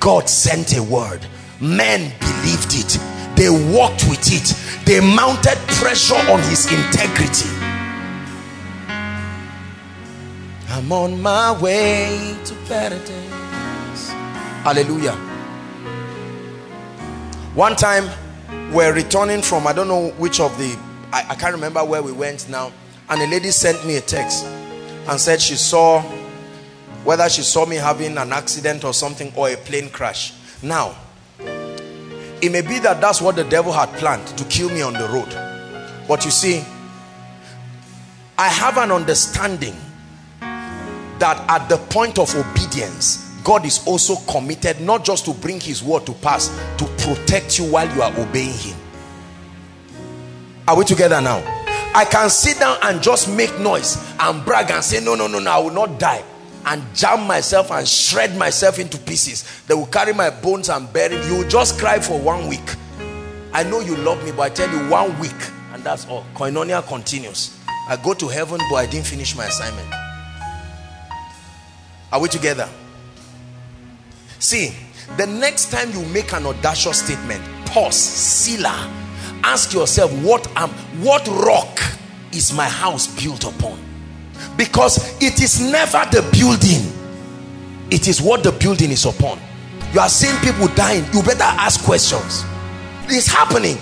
God sent a word. Men believed it. They walked with it. They mounted pressure on his integrity. I'm on my way to paradise. hallelujah. One time we're returning from I don't know which of the I, I can't remember where we went now. And a lady sent me a text and said she saw whether she saw me having an accident or something or a plane crash. Now it may be that that's what the devil had planned to kill me on the road. But you see I have an understanding that at the point of obedience God is also committed not just to bring his word to pass to protect you while you are obeying him. Are we together now? I can sit down and just make noise and brag and say no no no no I will not die and jam myself and shred myself into pieces. They will carry my bones and bury. Me you will just cry for one week. I know you love me but i tell you one week and that's all. Koinonia continues. I go to heaven but i didn't finish my assignment. Are we together? See the next time you make an audacious statement pause Selah ask yourself what am what rock is my house built upon because it is never the building. It is what the building is upon. You are seeing people dying. You better ask questions. It's happening.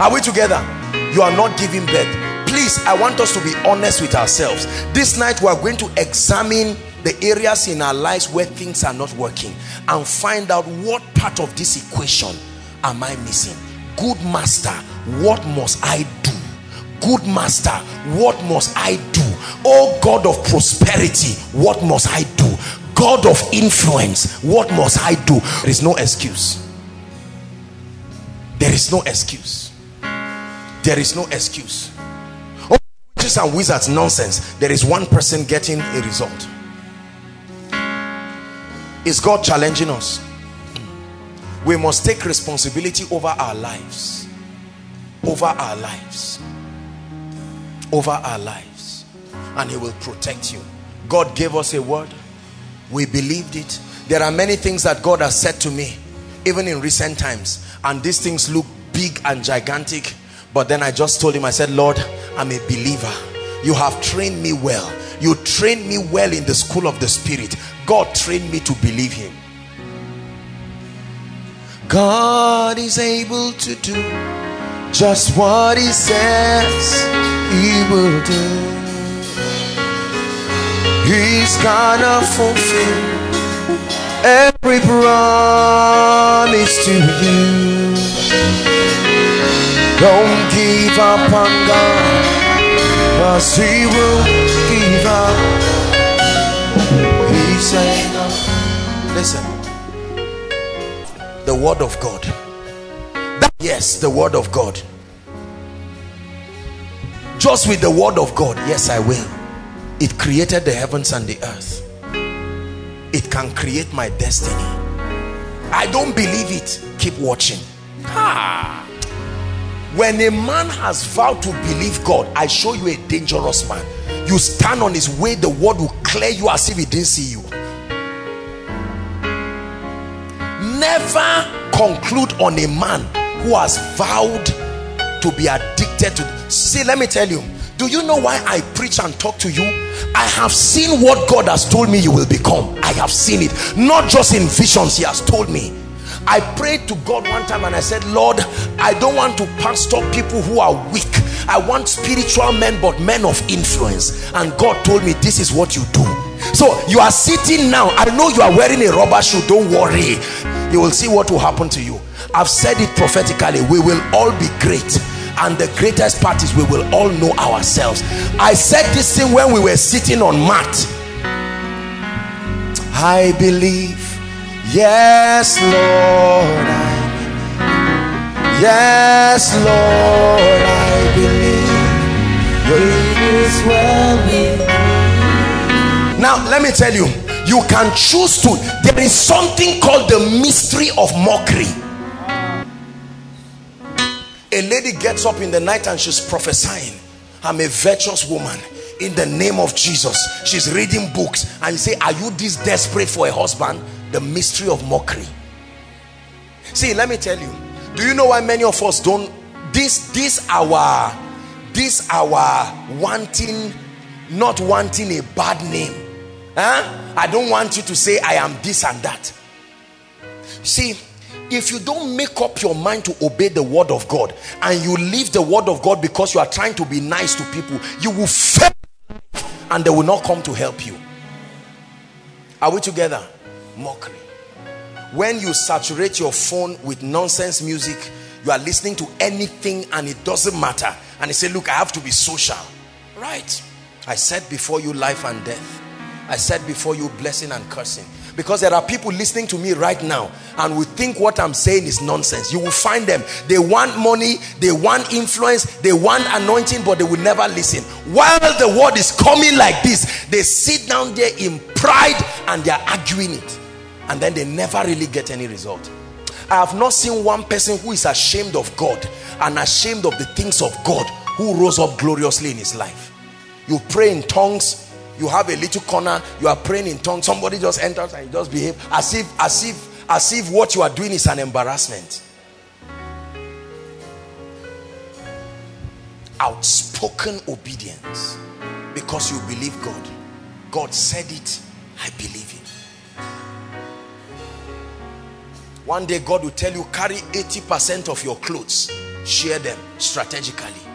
Are we together? You are not giving birth. Please i want us to be honest with ourselves. This night we are going to examine the areas in our lives where things are not working and find out what part of this equation am i missing? Good master what must i do good master what must i do? Oh god of prosperity what must i do? God of influence what must i do? There is no excuse. There is no excuse. There is no excuse. Oh witches and wizards nonsense. There is one person getting a result. Is god challenging us? We must take responsibility over our lives. Over our lives over our lives and he will protect you. God gave us a word. We believed it. There are many things that God has said to me even in recent times and these things look big and gigantic but then I just told him I said Lord I'm a believer. You have trained me well. You trained me well in the school of the spirit. God trained me to believe him. God is able to do just what he says he will do. He's gonna fulfill every promise to you. Don't give up on God, cause he will give up. He said, listen the word of God that, yes the word of God just with the word of God yes I will. It created the heavens and the earth. It can create my destiny. I don't believe it. Keep watching. Ah. when a man has vowed to believe God I show you a dangerous man. You stand on his way the word will clear you as if he didn't see you. Never conclude on a man who has vowed to be addicted to see let me tell you. Do you know why I preach and talk to you? I have seen what God has told me you will become. I have seen it. Not just in visions he has told me. I prayed to God one time and I said Lord I don't want to pastor people who are weak. I want spiritual men but men of influence. And God told me this is what you do. So you are sitting now. I know you are wearing a rubber shoe. Don't worry. You will see what will happen to you. I've said it prophetically. We will all be great and the greatest part is we will all know ourselves. I said this thing when we were sitting on mat. I believe yes Lord I, yes Lord I believe. Now let me tell you you can choose to there is something called the mystery of mockery a lady gets up in the night and she's prophesying i'm a virtuous woman. In the name of jesus. She's reading books and say are you this desperate for a husband? The mystery of mockery. See let me tell you. Do you know why many of us don't this this our this our wanting not wanting a bad name huh? I don't want you to say I am this and that. See if you don't make up your mind to obey the word of God and you leave the word of God because you are trying to be nice to people you will fail and they will not come to help you. Are we together? Mockery. When you saturate your phone with nonsense music you are listening to anything and it doesn't matter. And they say look I have to be social. Right. I said before you life and death. I said before you blessing and cursing because there are people listening to me right now and will think what I'm saying is nonsense. You will find them. They want money, they want influence, they want anointing, but they will never listen. While the word is coming like this, they sit down there in pride and they are arguing it. And then they never really get any result. I have not seen one person who is ashamed of God and ashamed of the things of God who rose up gloriously in his life. You pray in tongues, you have a little corner you are praying in tongues somebody just enters and you just behave as if as if as if what you are doing is an embarrassment. Outspoken obedience because you believe God. God said it I believe it one day God will tell you carry 80% of your clothes share them strategically!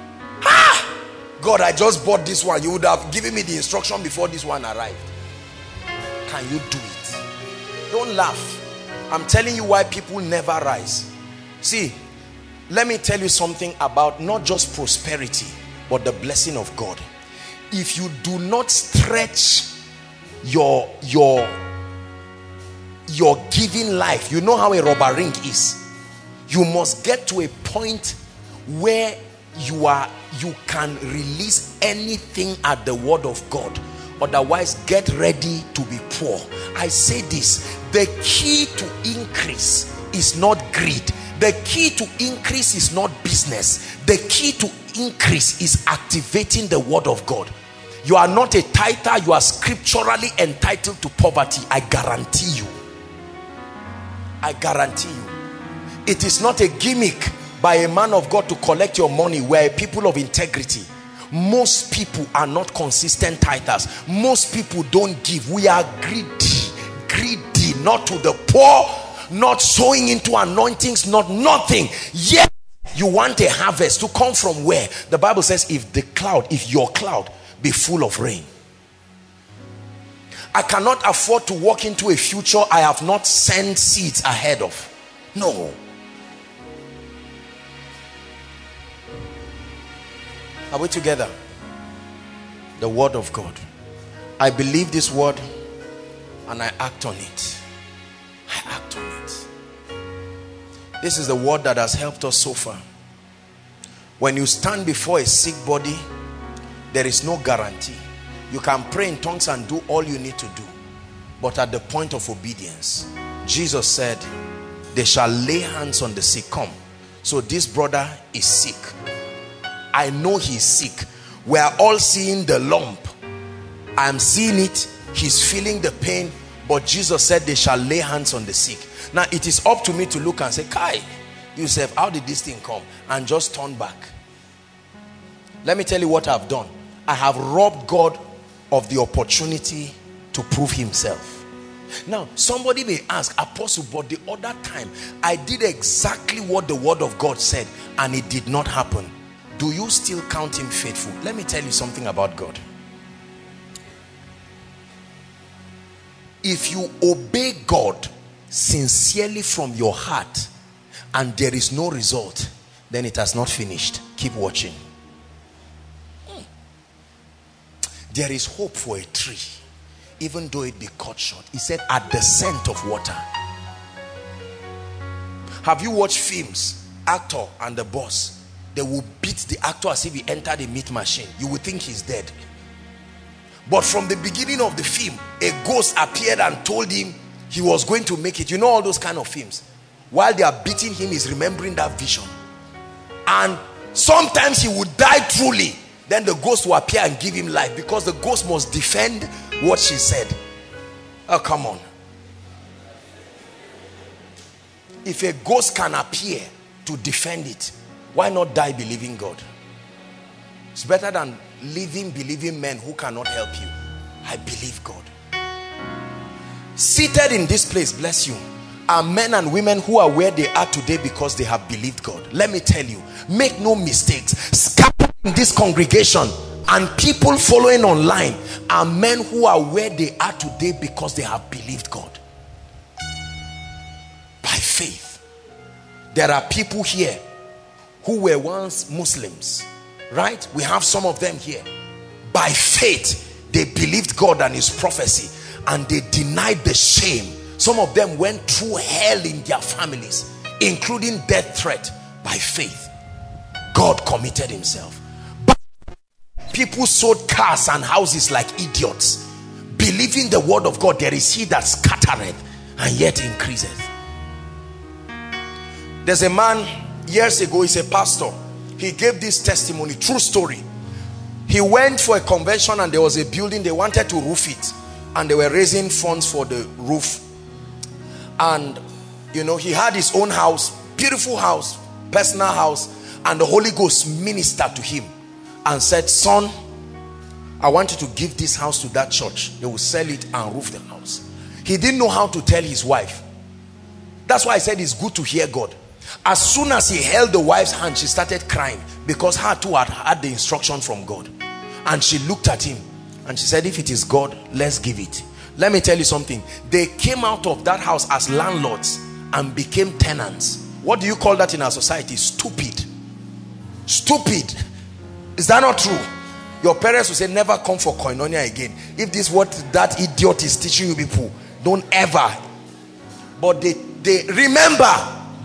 God, I just bought this one. You would have given me the instruction before this one arrived. Can you do it? Don't laugh. I'm telling you why people never rise. See, let me tell you something about not just prosperity, but the blessing of God. If you do not stretch your your your giving life, you know how a rubber ring is. You must get to a point where you are you can release anything at the word of God. Otherwise get ready to be poor. I say this the key to increase is not greed. The key to increase is not business. The key to increase is activating the word of god. You are not a tither you are scripturally entitled to poverty. I guarantee you. I guarantee you. It is not a gimmick by a man of god to collect your money we're a people of integrity. Most people are not consistent tithers. Most people don't give. We are greedy greedy not to the poor not sowing into anointings not nothing. Yet you want a harvest to come from where? The bible says if the cloud if your cloud be full of rain. I cannot afford to walk into a future i have not sent seeds ahead of. No Are we together? The word of God. I believe this word and I act on it. I act on it. This is the word that has helped us so far. When you stand before a sick body, there is no guarantee. You can pray in tongues and do all you need to do. But at the point of obedience, Jesus said, they shall lay hands on the sick. Come. So this brother is sick I know he's sick. We are all seeing the lump. I'm seeing it. He's feeling the pain. But Jesus said they shall lay hands on the sick. Now it is up to me to look and say, Kai, Yusuf, how did this thing come? And just turn back. Let me tell you what I've done. I have robbed God of the opportunity to prove himself. Now, somebody may ask, Apostle, but the other time I did exactly what the word of God said and it did not happen do you still count him faithful? Let me tell you something about God. If you obey God sincerely from your heart and there is no result then it has not finished. Keep watching. Hmm. there is hope for a tree even though it be cut short. He said at the scent of water. Have you watched films actor and the boss they will beat the actor as if he entered a meat machine. You would think he's dead. But from the beginning of the film a ghost appeared and told him he was going to make it. You know all those kind of films. While they are beating him he's remembering that vision. And sometimes he would die truly. Then the ghost will appear and give him life because the ghost must defend what she said. Oh come on. If a ghost can appear to defend it why not die believing God? It's better than living believing men who cannot help you. I believe God. Seated in this place, bless you, are men and women who are where they are today because they have believed God. Let me tell you, make no mistakes. Scattered in this congregation and people following online are men who are where they are today because they have believed God. By faith. There are people here who were once Muslims, right? We have some of them here. By faith, they believed God and his prophecy and they denied the shame. Some of them went through hell in their families, including death threat by faith. God committed himself. But people sold cars and houses like idiots. Believing the word of God, there is he that scattereth and yet increaseth. There's a man years ago he's a pastor. He gave this testimony true story. He went for a convention and there was a building they wanted to roof it. And they were raising funds for the roof. And you know he had his own house beautiful house personal house. And the Holy Ghost ministered to him and said son I want you to give this house to that church. They will sell it and roof the house. He didn't know how to tell his wife. That's why I said it's good to hear God as soon as he held the wife's hand, she started crying because her too had had the instruction from God. And she looked at him and she said, if it is God, let's give it. Let me tell you something. They came out of that house as landlords and became tenants. What do you call that in our society? Stupid. Stupid. is that not true your parents will say never come for koinonia again if this what that idiot is teaching you people don't ever but they they remember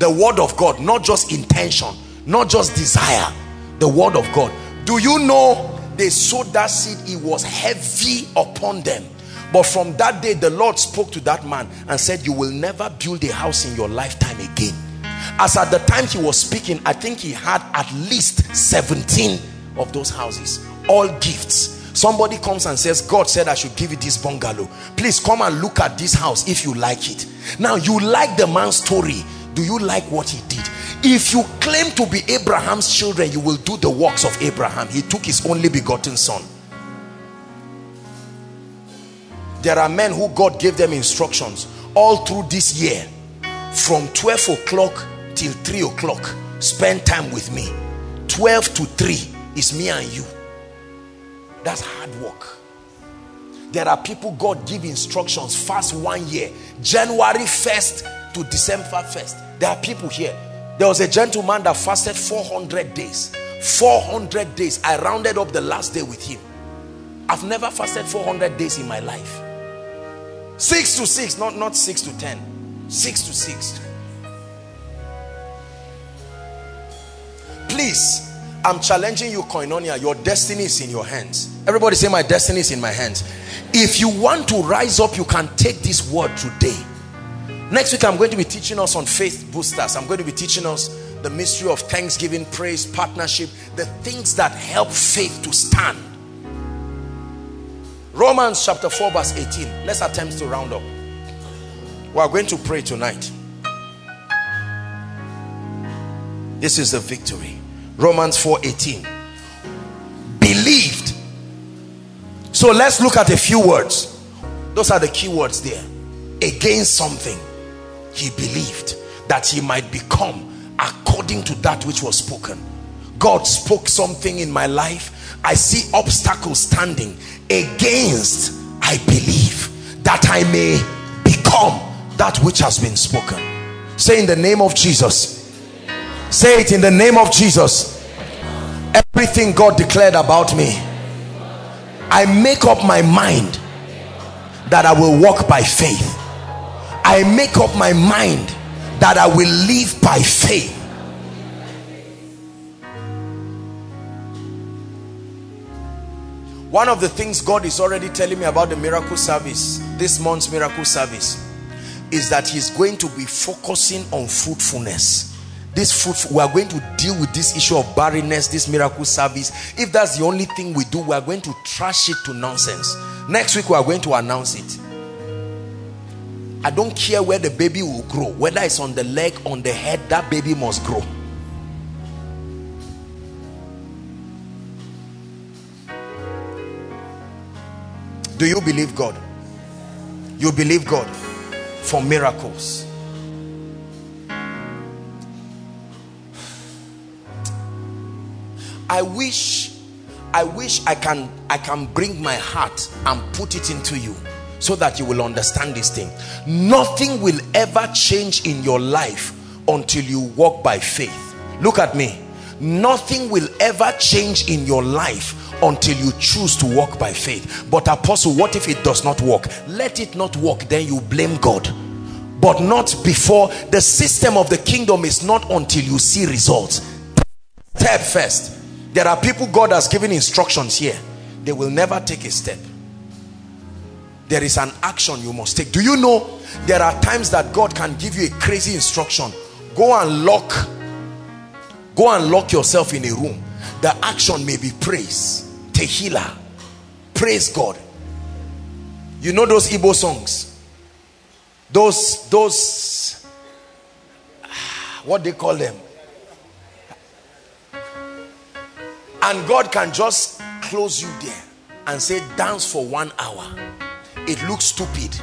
the word of god not just intention not just desire. The word of god. Do you know they sowed that seed? It was heavy upon them. But from that day the lord spoke to that man and said you will never build a house in your lifetime again. As at the time he was speaking i think he had at least 17 of those houses all gifts. Somebody comes and says god said i should give you this bungalow. Please come and look at this house if you like it. Now you like the man's story do you like what he did? If you claim to be abraham's children you will do the works of abraham. He took his only begotten son. There are men who god gave them instructions all through this year from 12 o'clock till 3 o'clock. Spend time with me. 12 to 3 is me and you. That's hard work. There are people god give instructions fast one year january 1st to december 1st there are people here. There was a gentleman that fasted 400 days. 400 days. I rounded up the last day with him. I've never fasted 400 days in my life. Six to six not not six to ten. Six to six. Please I'm challenging you koinonia. Your destiny is in your hands. Everybody say my destiny is in my hands. If you want to rise up you can take this word today next week I'm going to be teaching us on faith boosters. I'm going to be teaching us the mystery of thanksgiving praise partnership the things that help faith to stand. Romans chapter 4 verse 18 let's attempt to round up. We are going to pray tonight. This is the victory. Romans 4:18 believed. So let's look at a few words. Those are the key words there. Against something he believed that he might become according to that which was spoken. God spoke something in my life. I see obstacles standing against I believe that I may become that which has been spoken. Say in the name of Jesus. Say it in the name of Jesus. Everything God declared about me I make up my mind that I will walk by faith I make up my mind that I will live by faith. One of the things God is already telling me about the miracle service this month's miracle service is that he's going to be focusing on fruitfulness. This fruit we are going to deal with this issue of barrenness this miracle service. If that's the only thing we do we are going to trash it to nonsense. Next week we are going to announce it i don't care where the baby will grow whether it's on the leg on the head that baby must grow. Do you believe god? You believe god for miracles. I wish I wish I can I can bring my heart and put it into you so that you will understand this thing. Nothing will ever change in your life until you walk by faith. Look at me. Nothing will ever change in your life until you choose to walk by faith. But apostle what if it does not work? Let it not work then you blame God. But not before. The system of the kingdom is not until you see results. Step first. There are people God has given instructions here. They will never take a step. There is an action you must take. Do you know there are times that God can give you a crazy instruction. Go and lock, go and lock yourself in a room. The action may be praise, tehila, praise God. You know those Igbo songs? Those, those, what they call them? and God can just close you there and say dance for one hour it looks stupid.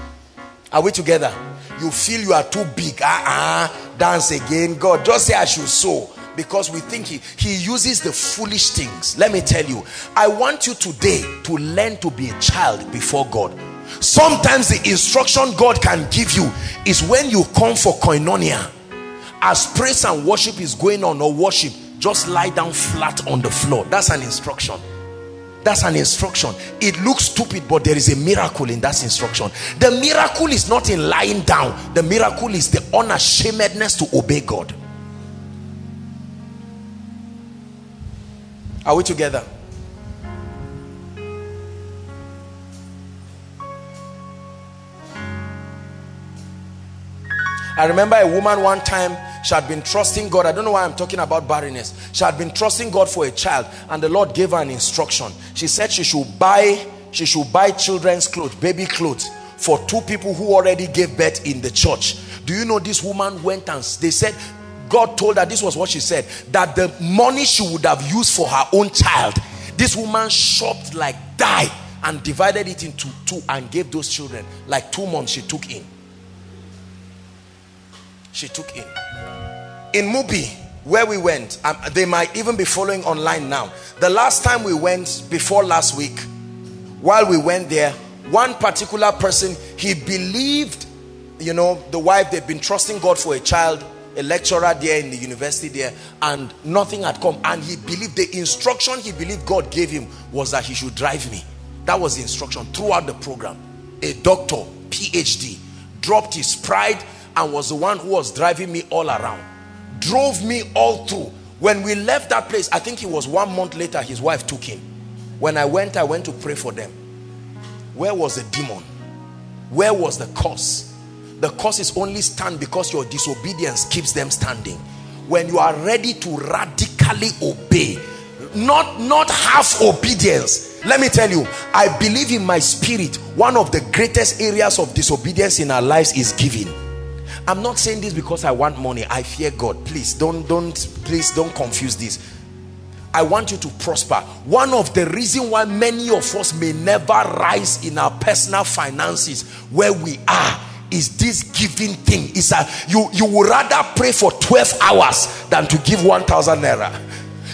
Are we together? You feel you are too big. Ah uh -uh, dance again. God just say I should sow because we think he, he uses the foolish things. Let me tell you. I want you today to learn to be a child before God. Sometimes the instruction God can give you is when you come for koinonia. As praise and worship is going on or worship just lie down flat on the floor. That's an instruction that's an instruction. It looks stupid but there is a miracle in that instruction. The miracle is not in lying down. The miracle is the unashamedness to obey god. Are we together? I remember a woman one time she had been trusting God. I don't know why I'm talking about barrenness. She had been trusting God for a child and the Lord gave her an instruction. She said she should buy she should buy children's clothes baby clothes for two people who already gave birth in the church. Do you know this woman went and they said God told her this was what she said that the money she would have used for her own child this woman shopped like die and divided it into two and gave those children like two months she took in. She took in in Mubi where we went um, they might even be following online now. The last time we went before last week while we went there one particular person he believed you know the wife they've been trusting God for a child a lecturer there in the university there and nothing had come. And he believed the instruction he believed God gave him was that he should drive me. That was the instruction throughout the program. A doctor PhD dropped his pride and was the one who was driving me all around drove me all through. When we left that place i think it was one month later his wife took him. When i went i went to pray for them. Where was the demon? Where was the cause the causes only stand because your disobedience keeps them standing. When you are ready to radically obey not not half obedience. Let me tell you i believe in my spirit one of the greatest areas of disobedience in our lives is giving I'm not saying this because I want money. I fear God. Please don't, don't, please don't confuse this. I want you to prosper. One of the reason why many of us may never rise in our personal finances where we are is this giving thing. Is that you, you would rather pray for 12 hours than to give 1,000 naira.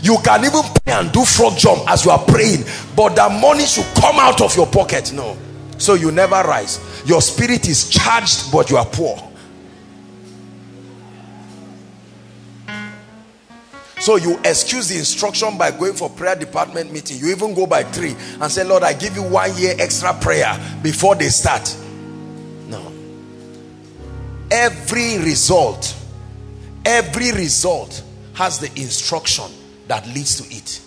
You can even pray and do frog jump as you are praying, but the money should come out of your pocket. No. So you never rise. Your spirit is charged, but you are poor. So you excuse the instruction by going for prayer department meeting. You even go by three and say, Lord, I give you one year extra prayer before they start. No. Every result, every result has the instruction that leads to it.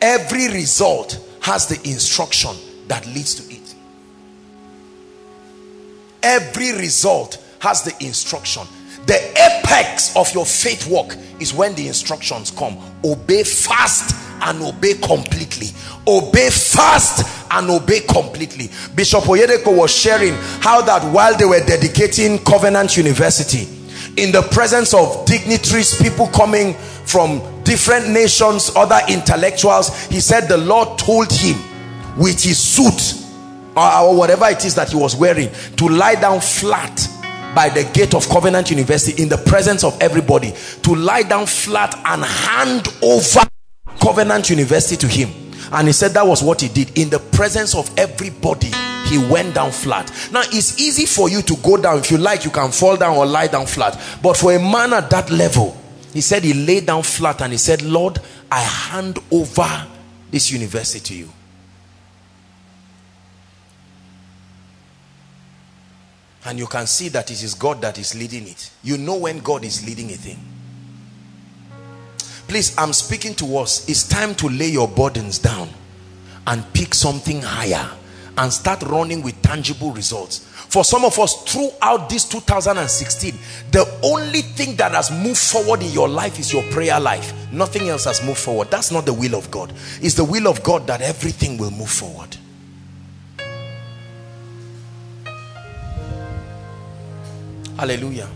Every result has the instruction that leads to it. Every result has the instruction the apex of your faith walk is when the instructions come. Obey fast and obey completely. Obey fast and obey completely. Bishop Oyedepo was sharing how that while they were dedicating covenant university in the presence of dignitaries people coming from different nations other intellectuals he said the lord told him with his suit or whatever it is that he was wearing to lie down flat by the gate of Covenant University in the presence of everybody to lie down flat and hand over Covenant University to him. And he said that was what he did. In the presence of everybody he went down flat. Now it's easy for you to go down. If you like you can fall down or lie down flat. But for a man at that level he said he laid down flat and he said lord i hand over this university to you and you can see that it is God that is leading it. You know when God is leading a thing. Please I'm speaking to us. It's time to lay your burdens down and pick something higher and start running with tangible results. For some of us throughout this 2016 the only thing that has moved forward in your life is your prayer life. Nothing else has moved forward. That's not the will of God. It's the will of God that everything will move forward Hallelujah.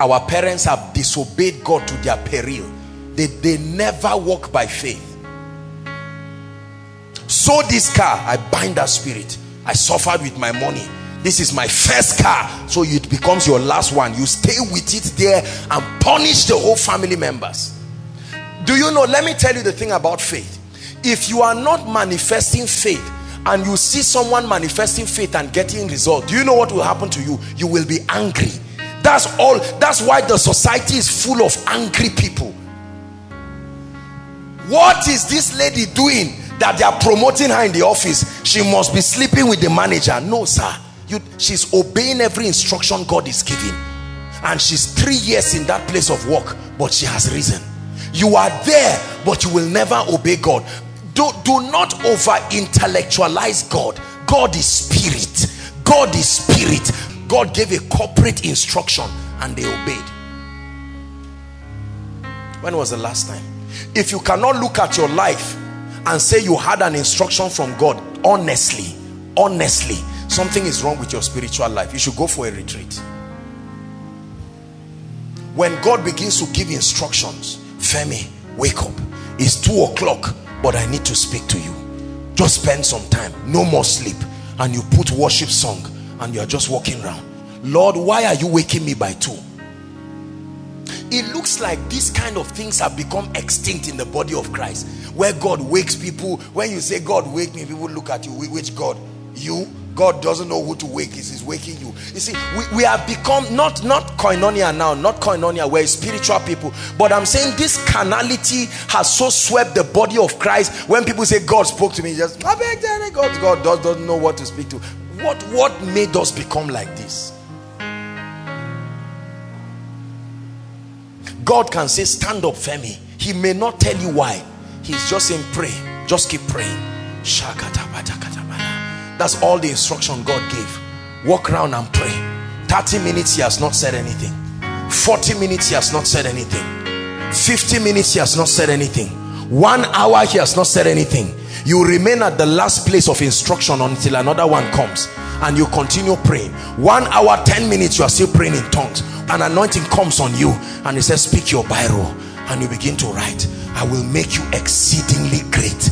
Our parents have disobeyed God to their peril. They, they never walk by faith. So this car, I bind that spirit. I suffered with my money. This is my first car. So it becomes your last one. You stay with it there and punish the whole family members. Do you know? Let me tell you the thing about faith. If you are not manifesting faith, and you see someone manifesting faith and getting result do you know what will happen to you? You will be angry. That's all that's why the society is full of angry people. What is this lady doing that they are promoting her in the office? She must be sleeping with the manager. No sir. You she's obeying every instruction god is giving. And she's three years in that place of work but she has risen. You are there but you will never obey god do, do not over intellectualize god. God is spirit. God is spirit. God gave a corporate instruction and they obeyed. When was the last time? If you cannot look at your life and say you had an instruction from god honestly honestly something is wrong with your spiritual life. You should go for a retreat. When god begins to give instructions femi wake up. It's two o'clock but i need to speak to you. Just spend some time no more sleep and you put worship song and you are just walking around. Lord why are you waking me by two? It looks like these kind of things have become extinct in the body of christ where god wakes people. When you say god wake me people look at you which god? You God doesn't know who to wake he's waking you. You see we, we have become not not koinonia now not koinonia we're spiritual people. But I'm saying this carnality has so swept the body of Christ. When people say God spoke to me just beg eh, God God does, doesn't know what to speak to. What what made us become like this? God can say stand up Femi he may not tell you why. He's just saying pray. Just keep praying that's all the instruction God gave. Walk around and pray. 30 minutes he has not said anything. 40 minutes he has not said anything. 50 minutes he has not said anything. One hour he has not said anything. You remain at the last place of instruction until another one comes and you continue praying. One hour, 10 minutes you are still praying in tongues. An anointing comes on you and he says speak your Bible and you begin to write. I will make you exceedingly great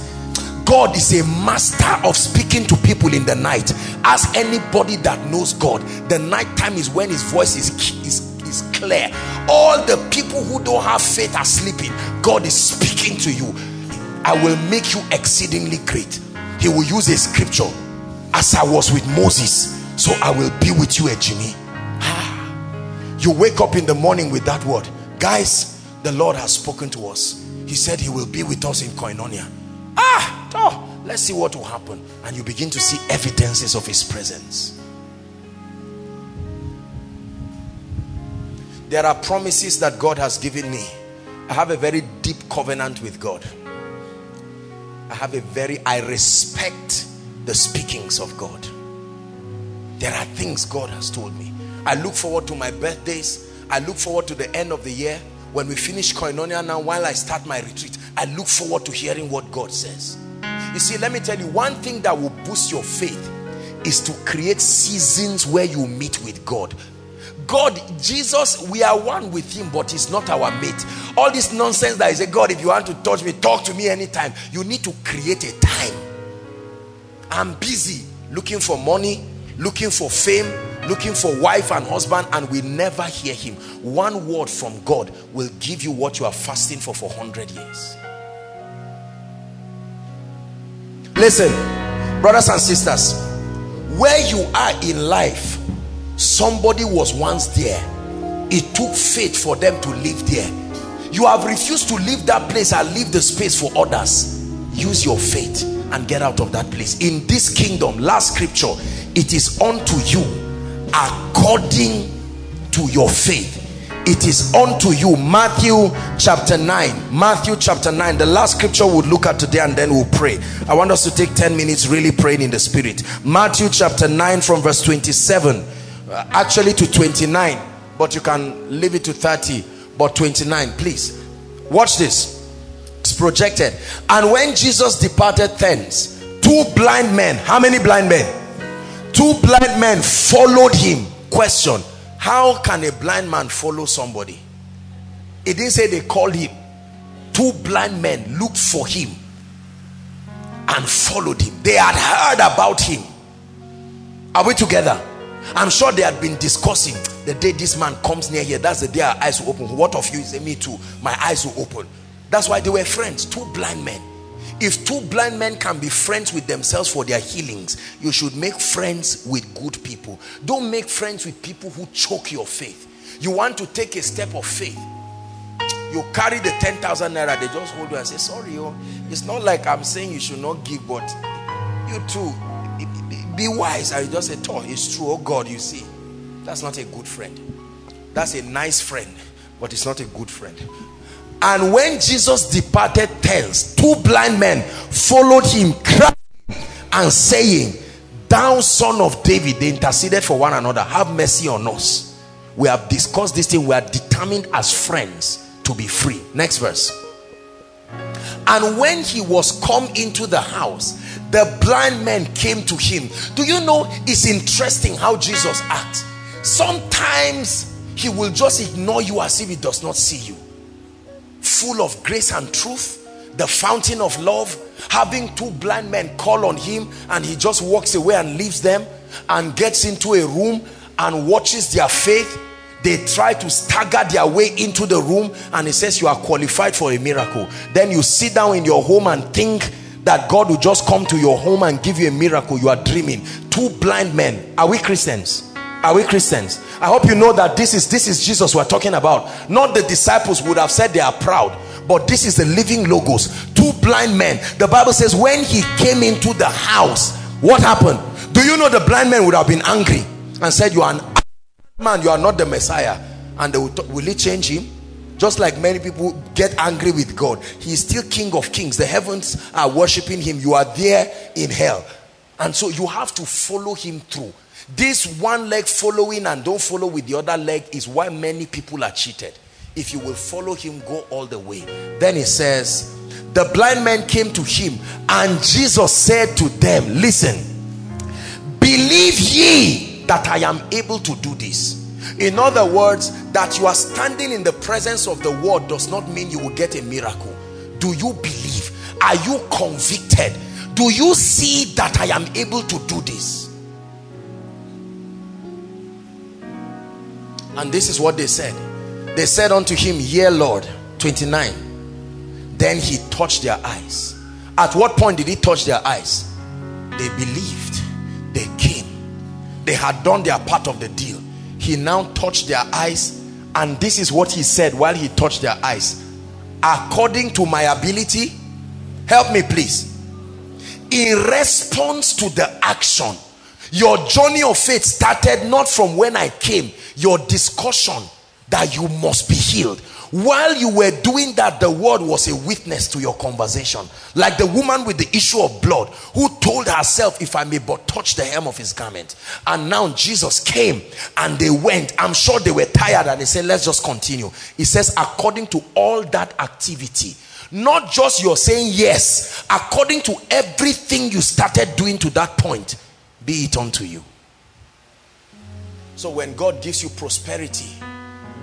God is a master of speaking to people in the night. Ask anybody that knows God. The night time is when his voice is, is, is clear. All the people who don't have faith are sleeping. God is speaking to you. I will make you exceedingly great. He will use a scripture. As I was with Moses, so I will be with you, Ejimi. Ah. You wake up in the morning with that word. Guys, the Lord has spoken to us. He said he will be with us in Koinonia ah! Oh, let's see what will happen. And you begin to see evidences of his presence. There are promises that God has given me. I have a very deep covenant with God. I have a very I respect the speakings of God. There are things God has told me. I look forward to my birthdays. I look forward to the end of the year when we finish koinonia now while I start my retreat I look forward to hearing what God says. You see, let me tell you, one thing that will boost your faith is to create seasons where you meet with God. God, Jesus, we are one with him, but he's not our mate. All this nonsense that is a God, if you want to touch me, talk to me anytime. You need to create a time. I'm busy looking for money, looking for fame, looking for wife and husband and we never hear him. One word from God will give you what you are fasting for for 100 years. listen brothers and sisters where you are in life somebody was once there it took faith for them to live there you have refused to leave that place and leave the space for others use your faith and get out of that place in this kingdom last scripture it is unto you according to your faith. It is unto you matthew chapter 9 matthew chapter 9 the last scripture we'll look at today and then we'll pray. I want us to take 10 minutes really praying in the spirit. Matthew chapter 9 from verse 27 uh, actually to 29 but you can leave it to 30 but 29 please. Watch this. It's projected. And when jesus departed thence two blind men how many blind men two blind men followed him. Question how can a blind man follow somebody? It didn't say they called him. Two blind men looked for him and followed him. They had heard about him. Are we together? I'm sure they had been discussing the day this man comes near here. That's the day our eyes will open. What of you? Is me too. My eyes will open. That's why they were friends. Two blind men if two blind men can be friends with themselves for their healings you should make friends with good people don't make friends with people who choke your faith You want to take a step of faith. You carry the 10,000 naira, they just hold you and say, sorry, oh, it's not like I'm saying you should not give, but you too, be wise. I just say, oh, it's true, oh God, you see. That's not a good friend. That's a nice friend, but it's not a good friend. And when Jesus departed tells, two blind men followed him crying and saying, Thou son of David, they interceded for one another, have mercy on us. We have discussed this thing, we are determined as friends to be free. Next verse. And when he was come into the house, the blind men came to him. Do you know it's interesting how Jesus acts? Sometimes he will just ignore you as if he does not see you full of grace and truth the fountain of love having two blind men call on him and he just walks away and leaves them and gets into a room and watches their faith. They try to stagger their way into the room and he says you are qualified for a miracle. Then you sit down in your home and think that God will just come to your home and give you a miracle. You are dreaming. Two blind men. Are we Christians are we Christians? I hope you know that this is this is Jesus we're talking about. Not the disciples would have said they are proud but this is the living logos. Two blind men. The Bible says when he came into the house what happened? Do you know the blind men would have been angry and said you are an man. You are not the Messiah. And they will, will change him? Just like many people get angry with God he is still king of kings. The heavens are worshiping him. You are there in hell. And so you have to follow him through this one leg following and don't follow with the other leg is why many people are cheated. If you will follow him, go all the way. Then he says, the blind man came to him and Jesus said to them, listen, believe ye that I am able to do this. In other words, that you are standing in the presence of the word does not mean you will get a miracle. Do you believe? Are you convicted? Do you see that I am able to do this? And this is what they said. They said unto him, Yea, Lord. 29. Then he touched their eyes. At what point did he touch their eyes? They believed. They came. They had done their part of the deal. He now touched their eyes. And this is what he said while he touched their eyes. According to my ability, help me please. In response to the action, your journey of faith started not from when I came your discussion that you must be healed. While you were doing that the word was a witness to your conversation. Like the woman with the issue of blood who told herself if i may but touch the hem of his garment. And now jesus came and they went. I'm sure they were tired and they said let's just continue. He says according to all that activity not just you're saying yes according to everything you started doing to that point be it unto you so when God gives you prosperity,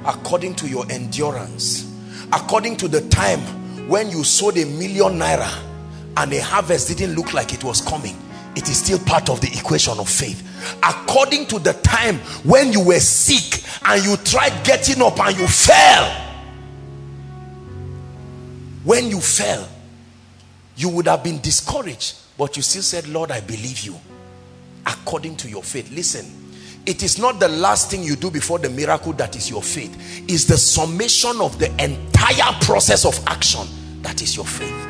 according to your endurance, according to the time when you sowed a million naira and a harvest didn't look like it was coming, it is still part of the equation of faith. According to the time when you were sick and you tried getting up and you fell. When you fell, you would have been discouraged, but you still said, Lord, I believe you. According to your faith. Listen, it is not the last thing you do before the miracle that is your faith. It's the summation of the entire process of action that is your faith.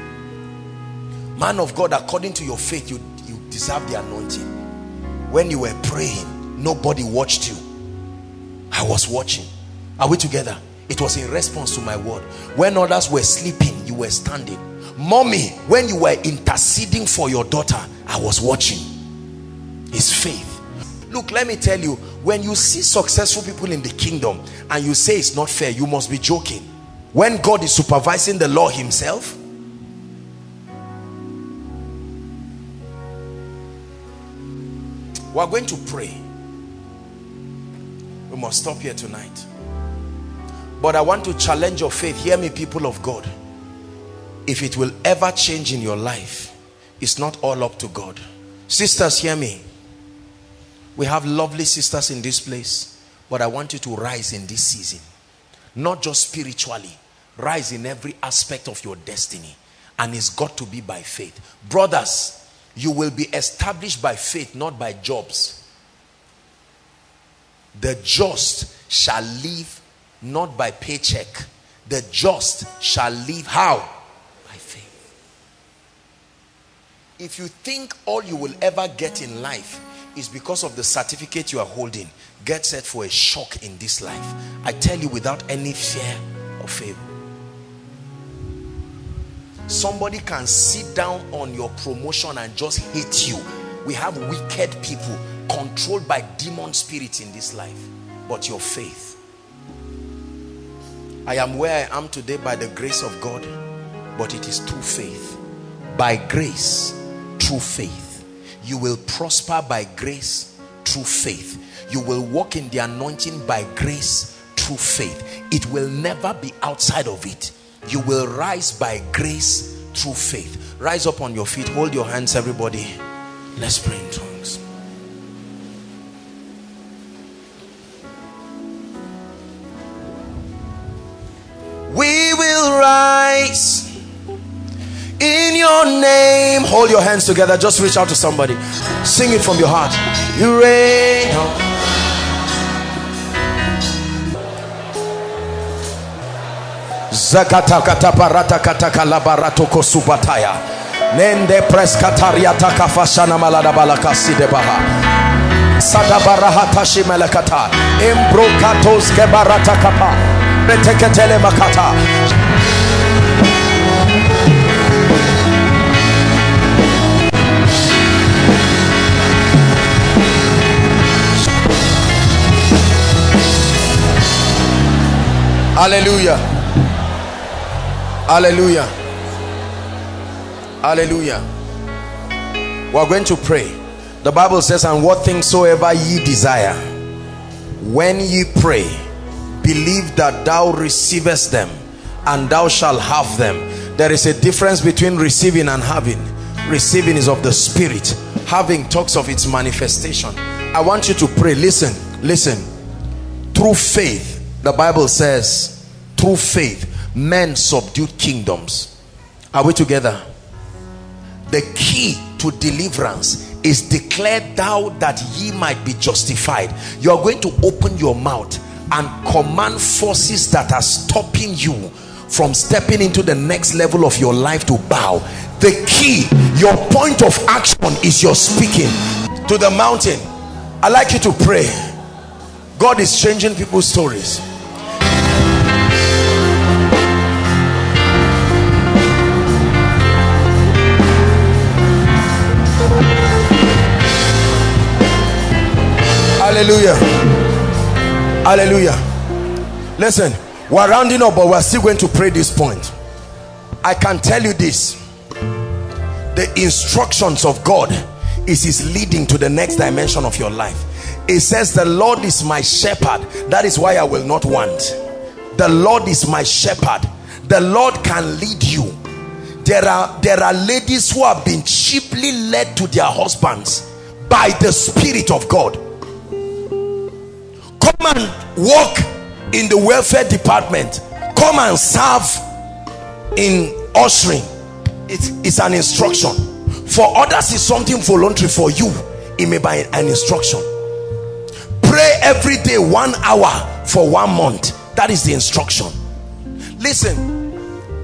Man of God according to your faith you, you deserve the anointing. When you were praying nobody watched you. I was watching. Are we together? It was in response to my word. When others were sleeping you were standing. Mommy when you were interceding for your daughter I was watching. His faith Look, let me tell you, when you see successful people in the kingdom and you say it's not fair, you must be joking. When God is supervising the law himself, we're going to pray. We must stop here tonight. But I want to challenge your faith. Hear me, people of God. If it will ever change in your life, it's not all up to God. Sisters, hear me. We have lovely sisters in this place, but I want you to rise in this season. Not just spiritually, rise in every aspect of your destiny. And it's got to be by faith. Brothers, you will be established by faith, not by jobs. the just shall live not by paycheck the just shall live how by faith if you think all you will ever get in life is because of the certificate you are holding. Get set for a shock in this life. I tell you without any fear or favor. Somebody can sit down on your promotion and just hate you. We have wicked people controlled by demon spirits in this life but your faith. I am where I am today by the grace of God but it is through faith. By grace through faith you will prosper by grace through faith. You will walk in the anointing by grace through faith. It will never be outside of it. You will rise by grace through faith. Rise up on your feet. Hold your hands everybody. Let's pray in tongues. We will rise your name hold your hands together just reach out to somebody sing it from your heart you reign Zakata parata kataka labarato kosubataya. Nende preskataria takafashana malada balakasi de baha. Sada barahata shimelekata. Imbrokatos kebarata kapa. Beteketele makata. Hallelujah. Hallelujah. Hallelujah. We're going to pray. The Bible says, and what things soever ye desire, when ye pray, believe that thou receivest them, and thou shalt have them. There is a difference between receiving and having. Receiving is of the spirit. Having talks of its manifestation. I want you to pray. Listen, listen. Through faith, the Bible says, through faith, men subdued kingdoms. Are we together? The key to deliverance is declared thou that ye might be justified. You are going to open your mouth and command forces that are stopping you from stepping into the next level of your life to bow. The key your point of action is your speaking. To the mountain. I like you to pray. God is changing people's stories hallelujah. Hallelujah. Listen we're rounding up but we're still going to pray this point. I can tell you this. The instructions of god is his leading to the next dimension of your life. It says the lord is my shepherd. That is why i will not want. The lord is my shepherd. The lord can lead you. There are there are ladies who have been cheaply led to their husbands by the spirit of god come and work in the welfare department. Come and serve in ushering. It's, an instruction. For others it's something voluntary. For you it may be an instruction. Pray every day one hour for one month. That is the instruction. Listen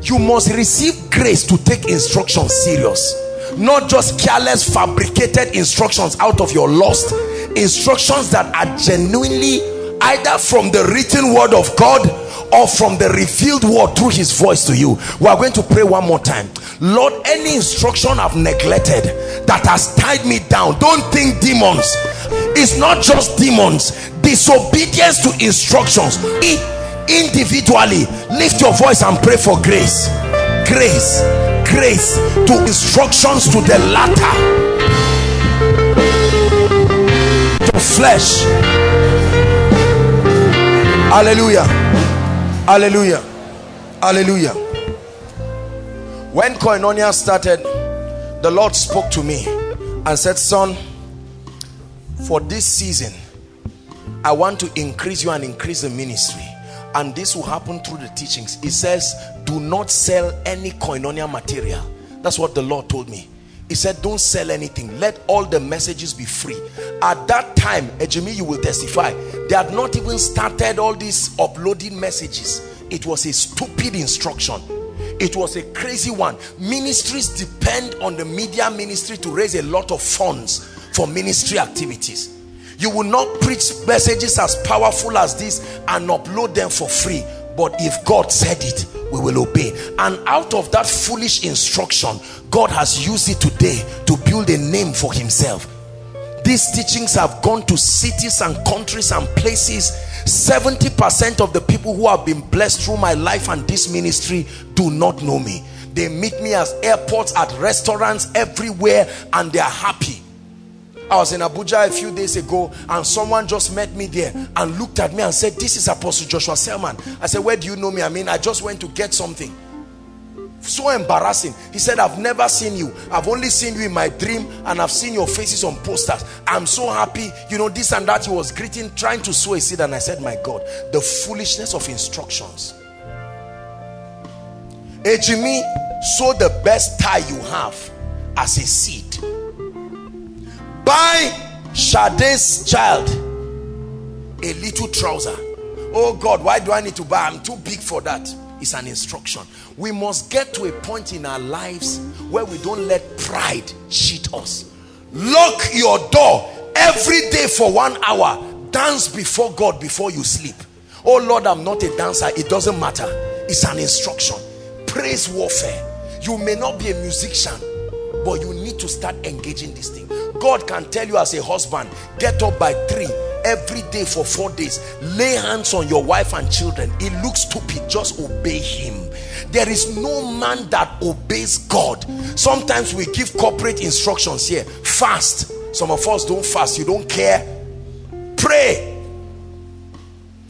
you must receive grace to take instructions serious. Not just careless fabricated instructions out of your lust instructions that are genuinely either from the written word of God or from the revealed word through his voice to you. We are going to pray one more time. Lord any instruction i've neglected that has tied me down don't think demons. It's not just demons. Disobedience to instructions. Individually lift your voice and pray for grace. Grace. Grace to instructions to the latter flesh. Hallelujah. Hallelujah. Hallelujah. When koinonia started the lord spoke to me and said son for this season i want to increase you and increase the ministry. And this will happen through the teachings. It says do not sell any koinonia material. That's what the lord told me he said don't sell anything. Let all the messages be free. At that time ejimi you will testify they had not even started all these uploading messages. It was a stupid instruction. It was a crazy one. Ministries depend on the media ministry to raise a lot of funds for ministry activities. You will not preach messages as powerful as this and upload them for free but if God said it we will obey. And out of that foolish instruction God has used it today to build a name for himself. These teachings have gone to cities and countries and places. 70% of the people who have been blessed through my life and this ministry do not know me. They meet me as airports at restaurants everywhere and they are happy I was in Abuja a few days ago and someone just met me there and looked at me and said, this is Apostle Joshua Selman. I said, where do you know me? I mean, I just went to get something. So embarrassing. He said, I've never seen you. I've only seen you in my dream and I've seen your faces on posters. I'm so happy. You know, this and that. He was greeting, trying to sow a seed. And I said, my God, the foolishness of instructions. Ejimi, sow the best tie you have as a seed buy Sade's child a little trouser. Oh God why do I need to buy? I'm too big for that. It's an instruction. We must get to a point in our lives where we don't let pride cheat us. Lock your door every day for one hour. Dance before God before you sleep. Oh Lord I'm not a dancer. It doesn't matter. It's an instruction. Praise warfare. You may not be a musician but you need to start engaging this thing. God can tell you as a husband get up by three every day for four days. Lay hands on your wife and children. It looks stupid. Just obey him. There is no man that obeys God. Sometimes we give corporate instructions here. Fast. Some of us don't fast. You don't care. Pray.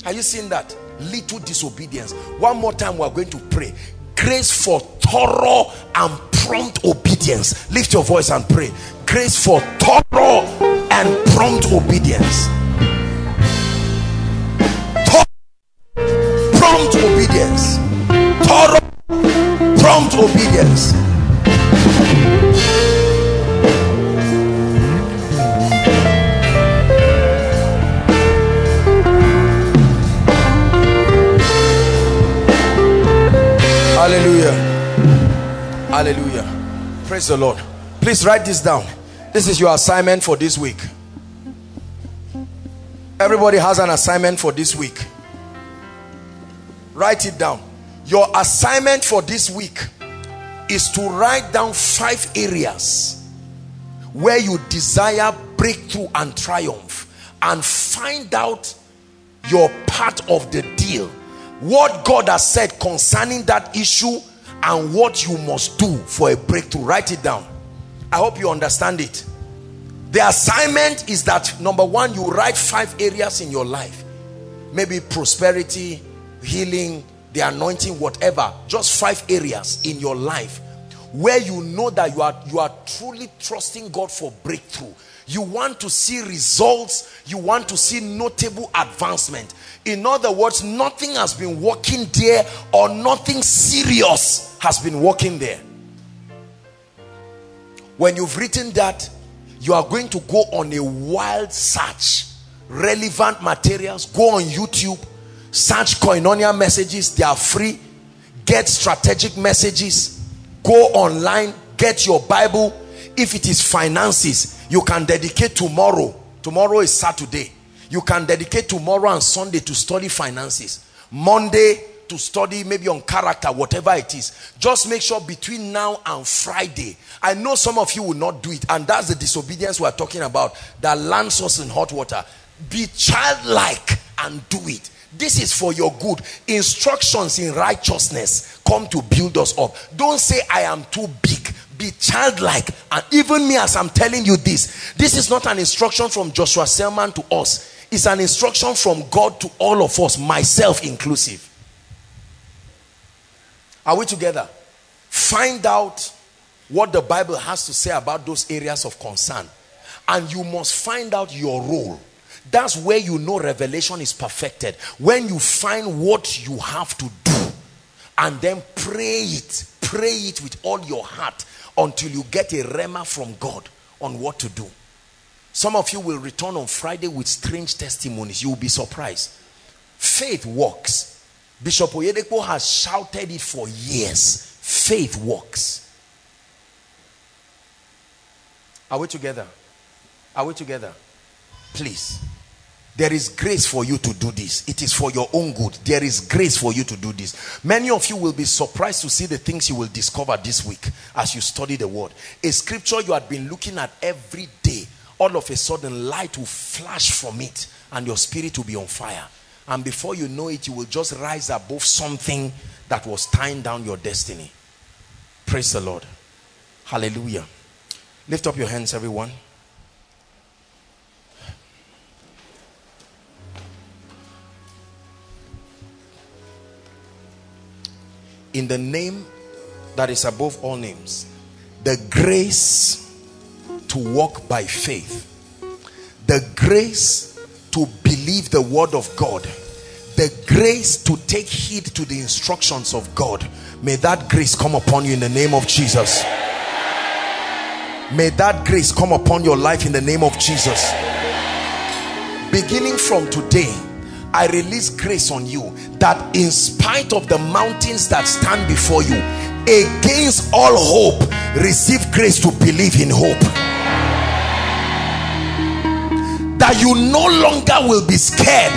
Are you seeing that? Little disobedience. One more time we're going to pray. Grace for thorough and prompt obedience. Lift your voice and pray. Grace for thorough and prompt obedience. Prompt obedience. Thorough prompt obedience. Hallelujah. Hallelujah praise the lord. Please write this down. This is your assignment for this week. Everybody has an assignment for this week. Write it down. Your assignment for this week is to write down five areas where you desire breakthrough and triumph and find out your part of the deal. What God has said concerning that issue and what you must do for a breakthrough write it down I hope you understand it. The assignment is that number one, you write five areas in your life. Maybe prosperity, healing, the anointing, whatever. Just five areas in your life where you know that you are, you are truly trusting God for breakthrough. You want to see results. You want to see notable advancement. In other words, nothing has been working there or nothing serious has been working there when you've written that you are going to go on a wild search relevant materials go on youtube search koinonia messages they are free get strategic messages go online get your bible if it is finances you can dedicate tomorrow tomorrow is saturday you can dedicate tomorrow and sunday to study finances monday to study maybe on character, whatever it is. Just make sure between now and Friday. I know some of you will not do it. And that's the disobedience we're talking about that lands us in hot water. Be childlike and do it. This is for your good. Instructions in righteousness come to build us up. Don't say, I am too big. Be childlike. And even me, as I'm telling you this, this is not an instruction from Joshua Selman to us. It's an instruction from God to all of us, myself inclusive. Are we together? Find out what the Bible has to say about those areas of concern. And you must find out your role. That's where you know revelation is perfected. When you find what you have to do and then pray it. pray it with all your heart until you get a rhema from God on what to do. Some of you will return on Friday with strange testimonies. You will be surprised. Faith works. Bishop Oyedepo has shouted it for years. Faith works. Are we together? Are we together? Please. There is grace for you to do this. It is for your own good. There is grace for you to do this. Many of you will be surprised to see the things you will discover this week as you study the word. A scripture you had been looking at every day, all of a sudden light will flash from it and your spirit will be on fire. And before you know it, you will just rise above something that was tying down your destiny. Praise the Lord. Hallelujah. Lift up your hands, everyone. In the name that is above all names the grace to walk by faith the grace to believe the word of God the grace to take heed to the instructions of God. May that grace come upon you in the name of Jesus. May that grace come upon your life in the name of Jesus. Beginning from today I release grace on you that in spite of the mountains that stand before you against all hope receive grace to believe in hope. That you no longer will be scared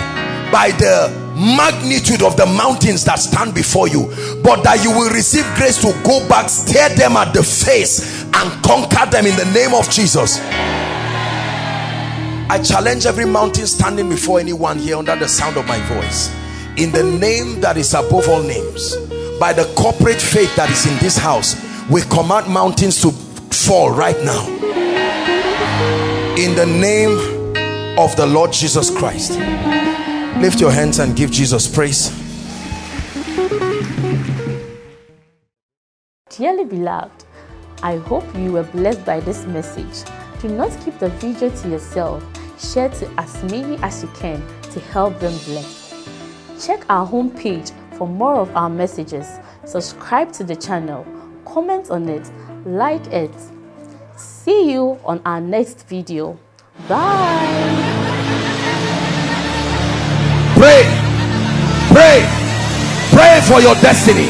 by the magnitude of the mountains that stand before you but that you will receive grace to go back stare them at the face and conquer them in the name of Jesus I challenge every mountain standing before anyone here under the sound of my voice. In the name that is above all names by the corporate faith that is in this house we command mountains to fall right now. In the name of the Lord Jesus Christ. Lift your hands and give Jesus praise. Dearly beloved, I hope you were blessed by this message. Do not keep the video to yourself share to as many as you can to help them bless. Check our homepage for more of our messages. Subscribe to the channel, comment on it, like it. See you on our next video. Bye. Pray, pray, pray for your destiny.